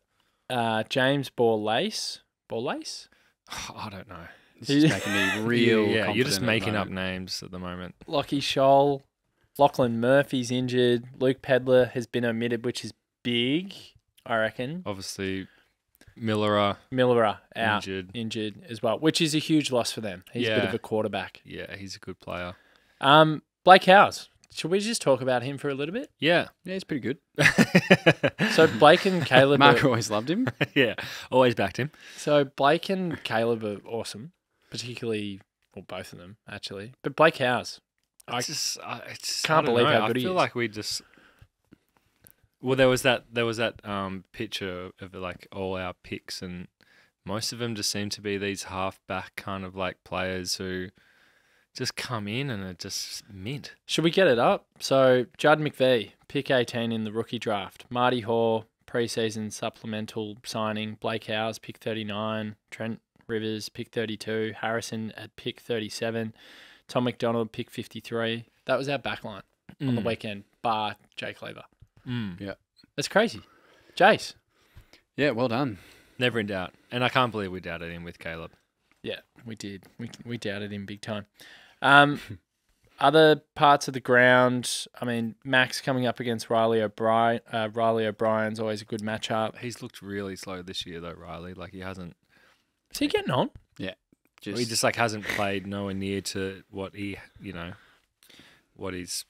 Uh, James Borlase. Borlase? I don't know. This is making me real. yeah, you're just confident at the making up names at the moment. Lachie Sholl. Lachlan Murphy's injured. Luke Pedlar has been omitted, which is big, I reckon. Obviously, Miller Miller out. injured. Injured as well, which is a huge loss for them. He's a bit Yeah. of a quarterback. Yeah, he's a good player. Um, Blake Howes. Should we just talk about him for a little bit? Yeah. Yeah, he's pretty good. So Blake and Caleb. Mark Are, always loved him. yeah, always backed him. so Blake and Caleb are awesome, particularly well both of them actually. But Blake Howes, I I just, I can't don't believe know. how good I he feel is. like we just. Well, there was that there was that um, picture of like all our picks, and most of them just seem to be these half-back kind of like players who just come in and are just mint. should we get it up? So Judd McVee, pick eighteen in the rookie draft. Marty Hore, preseason supplemental signing. Blake Howes, pick thirty nine. Trent Rivers, pick thirty two. Harrison at pick thirty seven. Tom McDonald, pick fifty three. That was our backline on the Mm. weekend, bar Jake Lever. Mm. That's crazy. Jace. Yeah, well done. Never in doubt, and I can't believe we doubted him with Caleb. Yeah, we did. We we doubted him big time. Um, other parts of the ground. I mean, Max coming up against Reilly O'Brien. Uh, Reilly O'Brien's always a good matchup. He's looked really slow this year, though. Reilly, like he hasn't. Is he getting on? Just, he just like hasn't played nowhere near to what he, you know, what his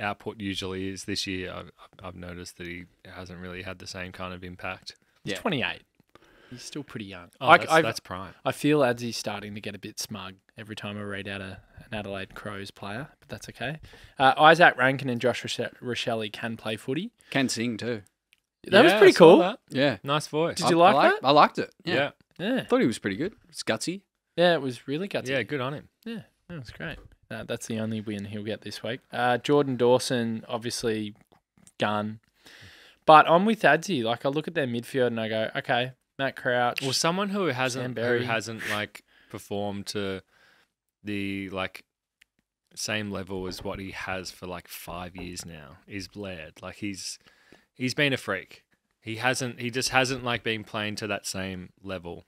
output usually is this year. I've, I've noticed that he hasn't really had the same kind of impact. He's Yeah. twenty eight. he's still pretty young. Oh, I, that's, I, that's prime. I feel Adzy's starting to get a bit smug every time I read out a, an Adelaide Crows player, but that's okay. Uh, Izak Rankine and Josh Roche- Rachele can play footy. Can sing too. That was pretty I saw cool. that. Yeah. Nice voice. Did you I- like I that? I liked it. Yeah. Yeah. yeah. Yeah, thought he was pretty good. It's gutsy. yeah, it was really gutsy. Yeah, good on him. Yeah, that was great. Uh, that's the only win he'll get this week. Uh, Jordan Dawson, obviously, gun. But I'm with Adzy. Like, I look at their midfield and I go, okay, Matt Crouch. Well, someone who hasn't who hasn't like performed to the like same level as what he has for like five years now is Laird. Like he's he's been a freak. He hasn't. He just hasn't like been playing to that same level.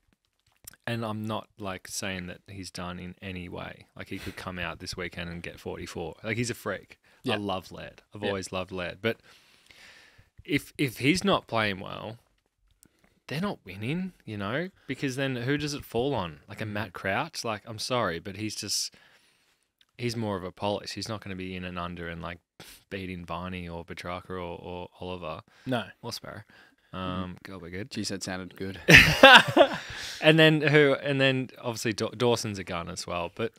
And I'm not like saying that he's done in any way. Like he could come out this weekend and get 44. Like he's a freak. Yeah. I love Laird. I've Yeah. always loved Laird. But if if he's not playing well, they're not winning, you know, because then who does it fall on? Like a mm. Matt Crouch? Like, I'm sorry, but he's just, he's more of a polish. He's not going to be in and under and like beating Barney or Petracca or, or Oliver no. or Sparrow. Um, God, we're good. Geez, that sounded good. and then who, and then obviously Daw- Dawson's a gun as well. But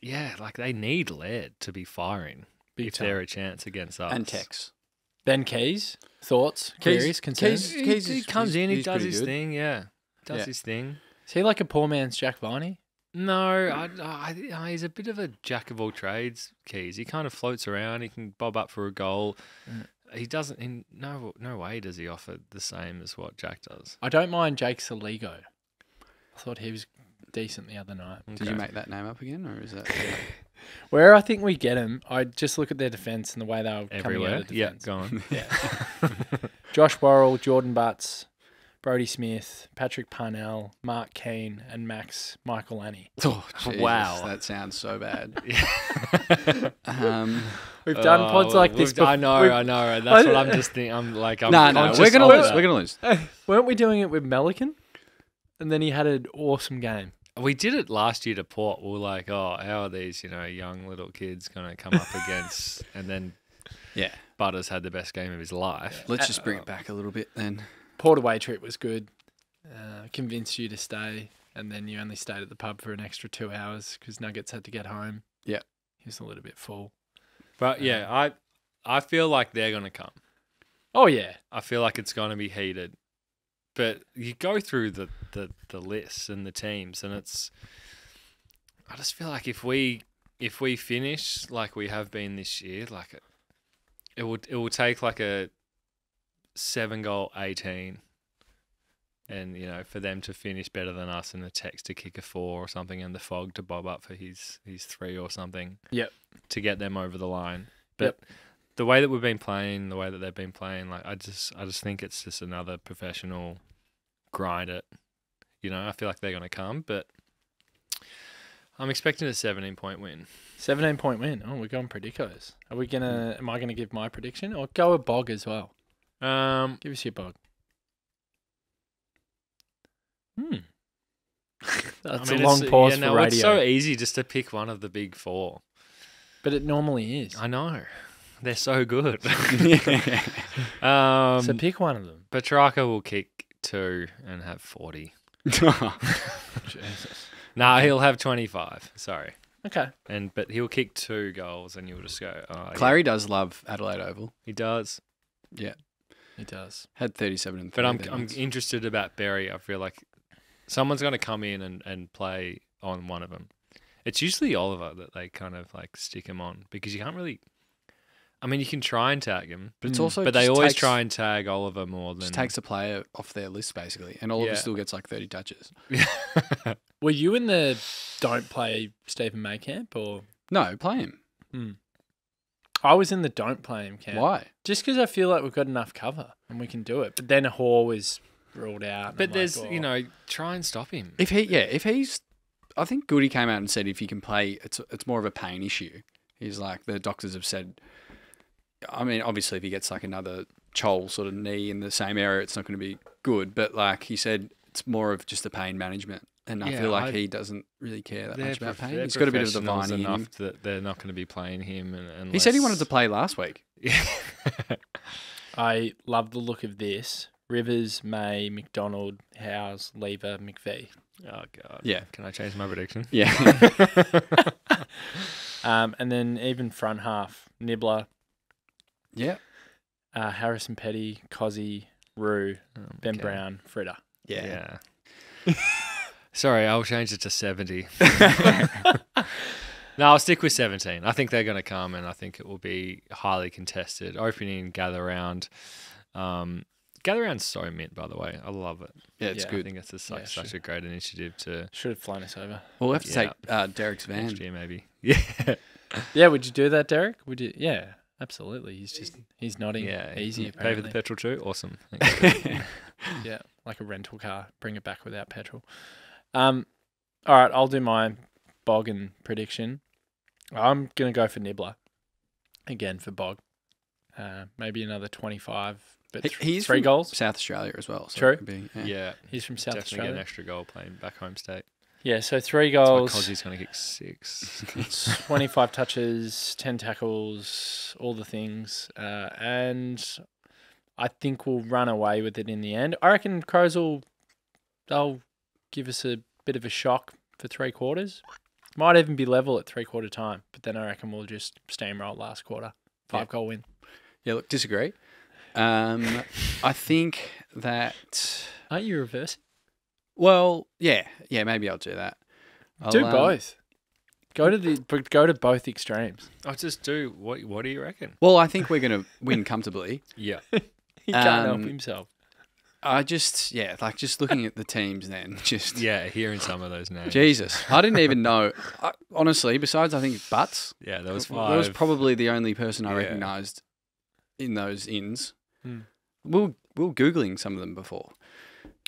yeah, like they need lead to be firing Big if time. they're a chance against us. and Tex. Ben Keays, thoughts, Keays- queries, concerns? Keays- He, he is- comes he's- in, he he's does pretty his good. thing, yeah, does Yeah. his thing. Is he like a poor man's Jack Varney? No, I, I, I, he's a bit of a jack of all trades. Keays. He kind of floats around. He can bob up for a goal. He doesn't. In no no way does he offer the same as what Jack does. I don't mind Jake Soligo. I thought he was decent the other night. Did you make that name up again, or is that Where I think we get him, I just look at their defence and the way they were coming out everywhere? of Yeah, go on. Yeah. Josh Worrell, Jordan Butts, Brodie Smith, Patrick Parnell, Mark Keane, and Max Michalanney. Oh, Jesus, Wow. that sounds so bad. Um, We've done Oh, pods like this we've- I know, we've- I know. That's I- what I'm just thinking. I'm like, I'm no, no, we're gonna lose. that. We're gonna lose. Weren't we doing it with Melican? And then he had an awesome game. We did it last year to Port. We were like, oh, how are these, you know, young little kids going to come up against? And then Yeah. Butters had the best game of his life. Let's just bring it back a little bit then. Port away trip was good. Uh, convinced you to stay, and then you only stayed at the pub for an extra two hours because Nuggets had to get home. Yeah. he was a little bit full. But yeah, I I feel like they're going to come. Oh yeah, I feel like it's going to be heated. But you go through the, the, the lists and the teams, and it's. I just feel like if we if we finish like we have been this year, like it, it will it will take like a seven goal eighteen, and you know for them to finish better than us, and the Tex to kick a four or something, and the fog to bob up for his his three or something. Yep. To get them over the line, but Yep. the way that we've been playing, the way that they've been playing, like I just I just think it's just another professional grind it. You know, I feel like they're gonna come, but I'm expecting a 17 point win. seventeen point win. Oh, we're going predicos. Are we gonna? Am I gonna give my prediction or go a bog as well? Um, Give us your bog. Hmm. That's I mean, a long pause yeah, for no, radio, It's so easy just to pick one of the big four. but it normally is. I know, they're so good. um, so pick one of them. Petracca will kick two and have 40. Jesus. No, he'll have 25. Sorry. Okay. And but he'll kick two goals, and you'll just go. Oh, yeah, Clarry does love Adelaide Oval. he does. Yeah. He does. Had 37 and But 30 I'm I'm interested about Barry. I feel like someone's going to come in and, and play on one of them. It's usually Oliver that they kind of like stick him on because you can't really. I mean, you can try and tag him, But it's Mm. also but they always takes- try and tag Oliver more than. just takes a player off their list basically, and Oliver Yeah. still gets like 30 touches. Were you in the don't play Steven May camp or? No, play him. I was in the don't play him camp. Why? Just because I feel like we've got enough cover and we can do it. But then Hall was ruled out. but I'm there's like, you oh. know try and stop him. If he, yeah, if he's, I think Goody came out and said if he can play, it's it's more of a pain issue. He's like the doctors have said. I mean, obviously, if he gets like another Chol sort of knee in the same area, it's not going to be good. But like he said, it's more of just the pain management, and I Yeah, feel like I- he doesn't really care that much about prof- pain. He's got a bit of the professionals viney in him. that they're not going to be playing him. And, He said he wanted to play last week. I love the look of this. Rivers, May, McDonald, Howes, Lever, McVee. Oh god. Yeah. Can I change my prediction? Yeah. Um, and then even front half, Nibbler, yeah. uh, Harrison Petty, Kozzy, Rue, Ben Okay. Brown, Fritter. Yeah. Yeah. Sorry, I'll change it to 70. no, I'll stick with 17. I think they're going to come and I think it will be highly contested. Opening, gather round. Um, gather round's so mint, by the way. I love it. Yeah, it's Yeah. I think it's a, such, Yeah, such a great initiative to Should have flown us over. We'll have to Yeah. take uh, Derek's van. next year, maybe. Yeah. Yeah, would you do that, Derek? Would you? Yeah, absolutely. He's just he's nodding. Yeah. easy. Pay for the petrol too? Awesome. Yeah, like a rental car. Bring it back without petrol. Um, all right, I'll do my Boggin prediction. I'm gonna go for Nibbler again for Bog. Uh, maybe another twenty-five, but th- he's three from goals. South Australia as well. So True. be, yeah. yeah. He's from South Definitely get an Australia. extra goal playing back home state. Yeah, so three That's why goals, Kozzy's going to kick six. 25 touches, 10 tackles, all the things. Uh, and I think we'll run away with it in the end. I reckon Crows will they'll give us a bit of a shock for three quarters. Might even be level at three quarter time, but then I reckon we'll just steamroll last quarter. Five Yeah. goal win. Yeah, look, disagree. Um, I think that. Aren't you reversing? Well, yeah, yeah, maybe I'll do that. I'll, Do um, both. Go to the but go to both extremes. I'll just do. What What do you reckon? Well, I think we're going to win comfortably. Yeah. He can't help Um, himself. I just, yeah, like just looking at the teams then, just Yeah, hearing some of those names. Jesus, I didn't even know. I, honestly, besides I think Butts, Yeah, there was that five. was probably the only person I Yeah. recognised in those ins. Hmm. We were, we were googling some of them before,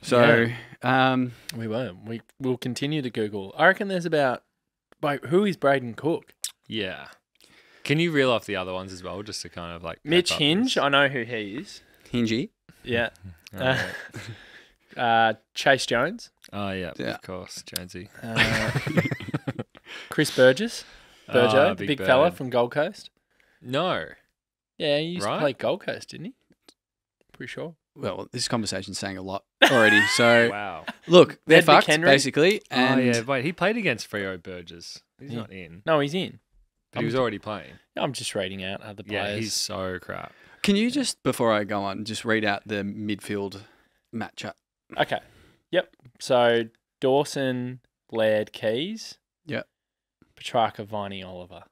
so um, We won't. We will continue to Google. I reckon there's about. Wait, who is Brayden Cook? Yeah. Can you reel off the other ones as well, just to kind of like Mitch Hinge. this? I know who he is. Hingy, Yeah. Alright. Uh, Chayce Jones. Oh yeah, Yeah. of course, Jonesy. Uh, Chris Burgess. Burjo, Ah, the big fella from Gold Coast. No. Yeah, he used Right. to play Gold Coast, didn't he? Pretty sure. well, this conversation's saying a lot already. So Wow. look, they're Ned fucked McHenry? basically, and oh yeah, wait, he played against Freo Burgess. He's Yeah. not in, No, he's in. but he was already playing. I'm just reading out other players. Yeah, players. he's so crap. Can you just before I go on, just read out the midfield matchup? Okay. Yep. So Dawson, Laird, Keays. Yep. Petracca, Viney, Oliver.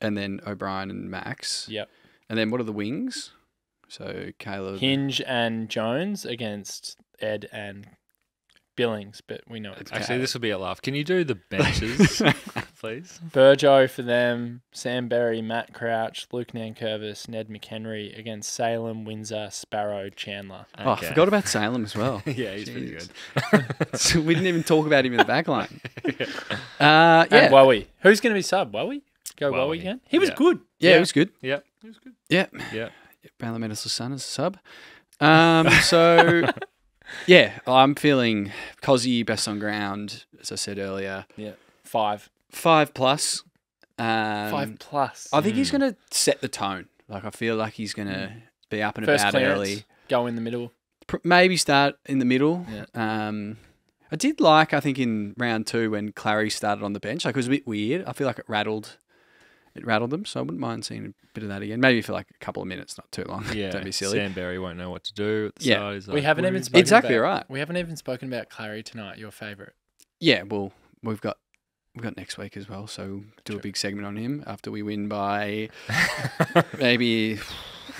and then O'Brien and Max. Yep. And then what are the wings? So Caleb. Hinge and Jones against Ed and Billings, but we know it's Actually, Cal. this will be a laugh. Can you do the benches, please? Burjo for them, Sam Berry, Matt Crouch, Luke Nankervis, Ned McHenry against Salem, Windsor, Sparrow, Chandler. Oh, I forgot about Salem as well. yeah, he's pretty good. So we didn't even talk about him in the back line. Uh, yeah. And Wowie. Who's going to be sub? Wowie? Go Wowie, Wowie. again? He was Yeah. good. yeah, Yeah. it was good. Yep. He was good. Yeah. Yeah. Brownlow Medals' son as a sub. Um, so, yeah, I'm feeling Kozzy, best on ground, as I said earlier. Yeah, Five. Five plus. Um, Five plus. I think he's Mm. going to set the tone. Like, I feel like he's going to be up and First about clearance. early. Go in the middle. Pr- maybe start in the middle. Yeah. Um, I did like, I think, in round two when Clarry started on the bench. Like, it was a bit weird. I feel like it rattled. It rattled them, so I wouldn't mind seeing a bit of that again. Maybe for like a couple of minutes, not too long. Yeah. Don't be silly. Sam Berry won't know what to do at the Yeah. start. He's we haven't even spoken Exactly about, right. We haven't even spoken about Clarry tonight, your favourite. Yeah, well, we've got we've got next week as well, so do a big segment on him after we win by maybe.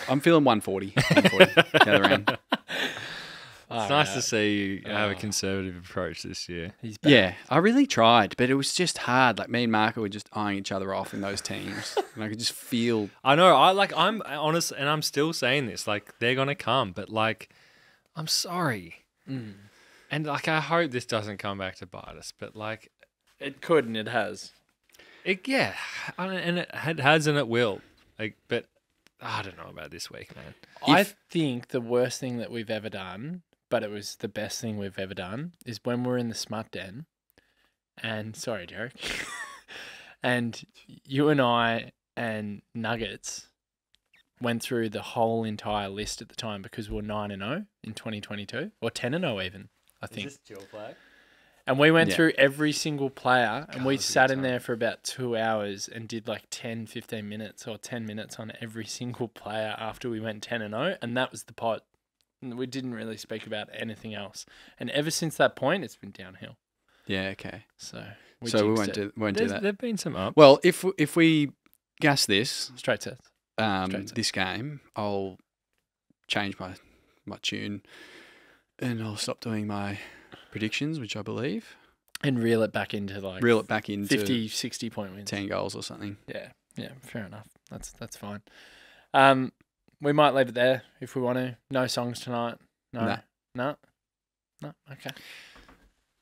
I'm feeling 140. 140 the other end. It's nice yeah. to see you have a Oh. conservative approach this year. He's back. Yeah, I really tried, but it was just hard. Like me and Marca were just eyeing each other off in those teams, and I could just feel. I know. I like. I'm honest, and I'm still saying this. Like they're gonna come, but like, I'm sorry, Mm. and like I hope this doesn't come back to bite us. But like, It could and it has. it yeah, and it has and it will. Like, but I don't know about this week, man. I If- think the worst thing that we've ever done, but it was the best thing we've ever done, is when we're in the smut den. And sorry, Derek. and you and I and Nuggets went through the whole entire list at the time because we were nine and zero in 2022 or ten and zero even. I think. Jill flag? And we went Yeah. through every single player and we God, sat in there for about two hours and did like 10, 15 minutes or 10 minutes on every single player after we went 10 and 0. And that was the pot. And we didn't really speak about anything else. And ever since that point, it's been downhill. Yeah, okay. So so we won't it. do won't do that. there've been some up. Well, if if we gas this Straight sets. um, Straight to- this game, I'll change my my tune, and I'll stop doing my predictions, which I believe And reel it back into like reel it back into 50, 60 point wins. ten goals or something. Yeah, yeah, fair enough. That's that's fine. Um, we might leave it there if we want to. No songs tonight. No, Nah. no, no. Okay,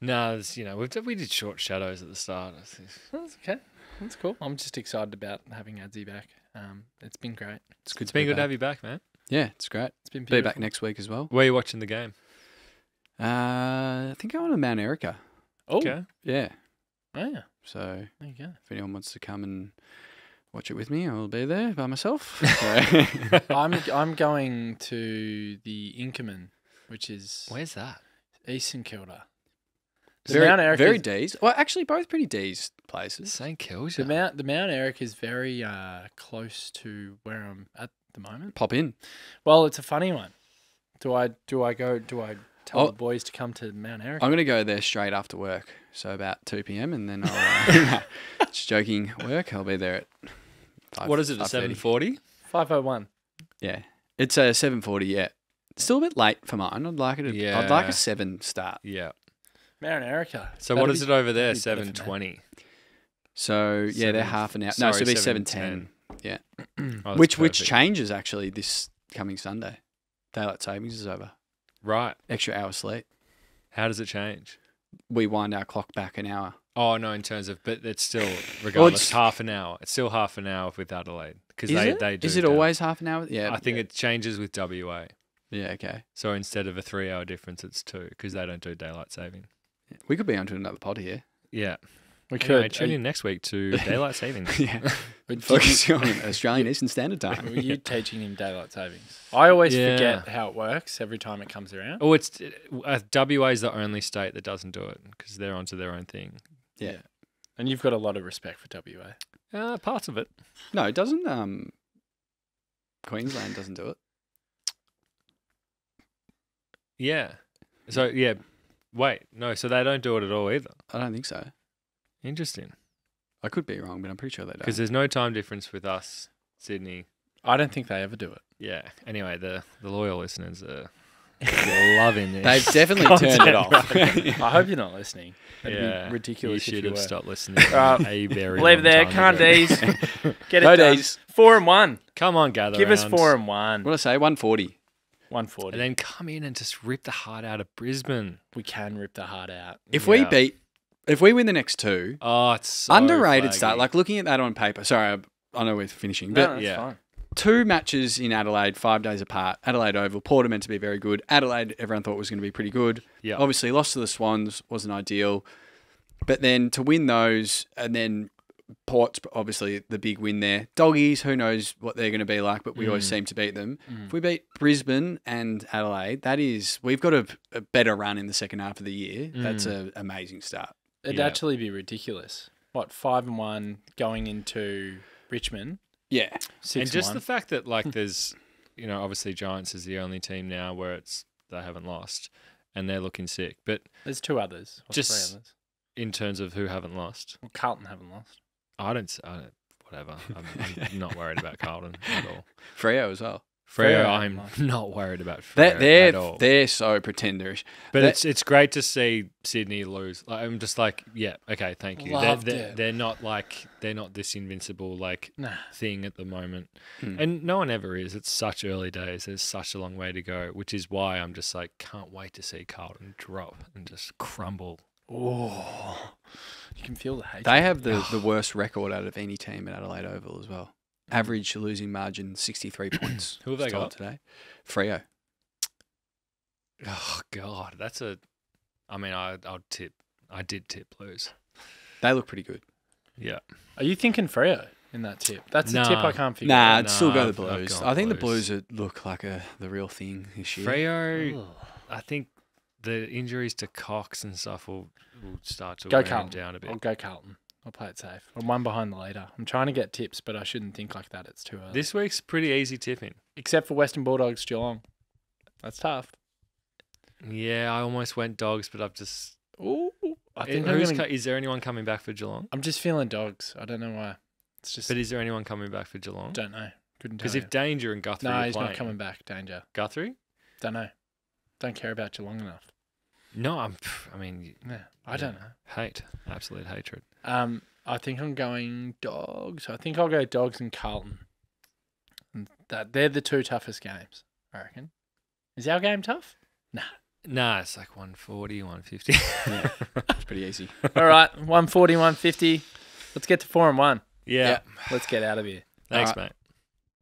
No, it's, you know, we we did short shadows at the start. I that's okay. That's cool. I'm just excited about having Adzy back. Um, it's been great. It's good. It's to be been good to have you back, man. Yeah, it's great. It's been Be back next week as well. Where are you watching the game? Uh, I think I want to Mount Erica. Oh, Okay. Yeah. oh yeah. So There you go. if anyone wants to come and watch it with me, I will be there by myself. So- I'm I'm going to the Inkerman, which is Where's that? East St Kilda. The very, Mount Eric very is- Dees. Well, actually, both pretty Dees places. St Kilda. The Mount the Mount Eric is very uh, close to where I'm at the moment. Pop in. Well, it's a funny one. Do I do I go do I tell Oh. the boys to come to Mount Eric? I'm going to go there straight after work. So about 2 p.m. and then I'll, uh, just joking, work. I'll be there at 5, what is it? A 5:30. seven forty? Five oh one. Yeah. It's a 7.40, yeah. Still a bit late for mine. I'd like it. To, I'd like a 7 start. Yeah. Mount Erica. So That'd what is be- it over there? that'd be Seven So, yeah, they're half an hour. no, so sorry, it'll be 7:10. 7.10. Oh, which which changes, actually, this coming Sunday. Daylight savings is over. Right. Extra hour sleep. How does it change? We wind our clock back an hour. Oh no, in terms of, but it's still regardless it's- half an hour. It's still half an hour with Adelaide because they it? they do. Is it always half an hour? Yeah. I think it changes with WA. Yeah, okay. So instead of a three-hour difference, it's two because they don't do daylight saving. We could be onto another pod here. Yeah. We Anyway, could. tune Are in next week to daylight saving. yeah. you- would Focusing on Australian Eastern Standard Time. Were Time. you teaching him daylight savings? I always Yeah. forget how it works every time it comes around. Oh, it's uh, WA is the only state that doesn't do it because they're onto their own thing. Yeah. And you've got a lot of respect for WA. Uh, parts of it. No, it doesn't. Um, Queensland doesn't do it. Yeah. So yeah. Wait, no. So they don't do it at all either. I don't think so. Interesting. I could be wrong, but I'm pretty sure they don't. Because there's no time difference with us, Sydney. I don't think they ever do it. Yeah. Anyway, the the loyal listeners are loving this. They've definitely turned it off. I hope you're not listening. That'd yeah, be ridiculous You if should you have were. stopped listening. Uh, a very Leave long there, can't ago. Dees. Get it No done. Dees. Four and one. Come on, gather. Give us four and one. What did I say? 140. One forty. and then come in and just rip the heart out of Brisbane. we can rip the heart out. If we beat, if we win the next two, Oh, it's so underrated flaggy. start. Like looking at that on paper. Sorry, I, I know we're finishing, No, but that's yeah. fine. two matches in Adelaide, five days apart. Adelaide Oval, Port are meant to be very good. Adelaide, everyone thought was going to be pretty good. Yeah. Obviously, lost to the Swans wasn't ideal, but then to win those and then Port's obviously the big win there. Doggies, who knows what they're going to be like, but we always Mm. seem to beat them. Mm. If we beat Brisbane and Adelaide, that is we've got a, a better run in the second half of the year. That's an amazing start. It'd Yeah. actually be ridiculous. What five and one going into Richmond? Yeah, Six and just the fact that like there's, you know, obviously Giants is the only team now where it's they haven't lost, and they're looking sick. But There's two others. Just- three others. in terms of who haven't lost, Well, Carlton haven't lost. I don't. I don't whatever. I'm, I'm not worried about Carlton at all. Freo as well. Freo, Freo, I'm nice. not worried about Freo They're at they're, all. they're so pretenderish. But that- it's it's great to see Sydney lose. Like, I'm just like, yeah, okay, thank you. They're, they're, it. they're not like they're not this invincible like Nah. thing at the moment, Hmm. and no one ever is. It's such early days. There's such a long way to go, which is why I'm just like, can't wait to see Carlton drop and just crumble. Oh, you can feel the hate. They have the, the worst record out of any team at Adelaide Oval as well. Average losing margin 63 points. Who have they got? today? Freo. Oh God, that's a. I mean, I I'll tip. I did tip Blues. They look pretty good. Yeah. Are you thinking Freo? in that tip. That's a tip I can't figure Nah, out. I'd still go Nah, the I've- I've Blues. I think the Blues. Blues would look like a the real thing this year. Freo, I think the injuries to Cox and stuff will, will start to Go wear him Carlton. down a bit. I'll go Carlton. I'll play it safe. I'm one behind the leader. I'm trying to get tips, but I shouldn't think like that. It's too early. This week's pretty easy tipping. Except for Western Bulldogs Geelong. That's tough. Yeah, I almost went dogs, but I've just. Ooh. I I think who's gonna, is there anyone coming back for Geelong? I'm just feeling dogs. I don't know why. It's just But is there anyone coming back for Geelong? don't know. Couldn't tell Because if Danger and Guthrie no, he's playing, not coming back. Danger. Guthrie? Don't know. Don't care about Geelong enough. No, I'm. I mean, Yeah, I don't know. hate, absolute hatred. Um, I think I'm going dogs. I think I'll go dogs and Carlton. And that they're the two toughest games. I reckon. Is our game tough? Nah, Nah, it's like 140, 150. Yeah, it's pretty easy. All right, 140, 150. Let's get to four and one. yeah. Let's get out of here. Thanks, Alright. mate.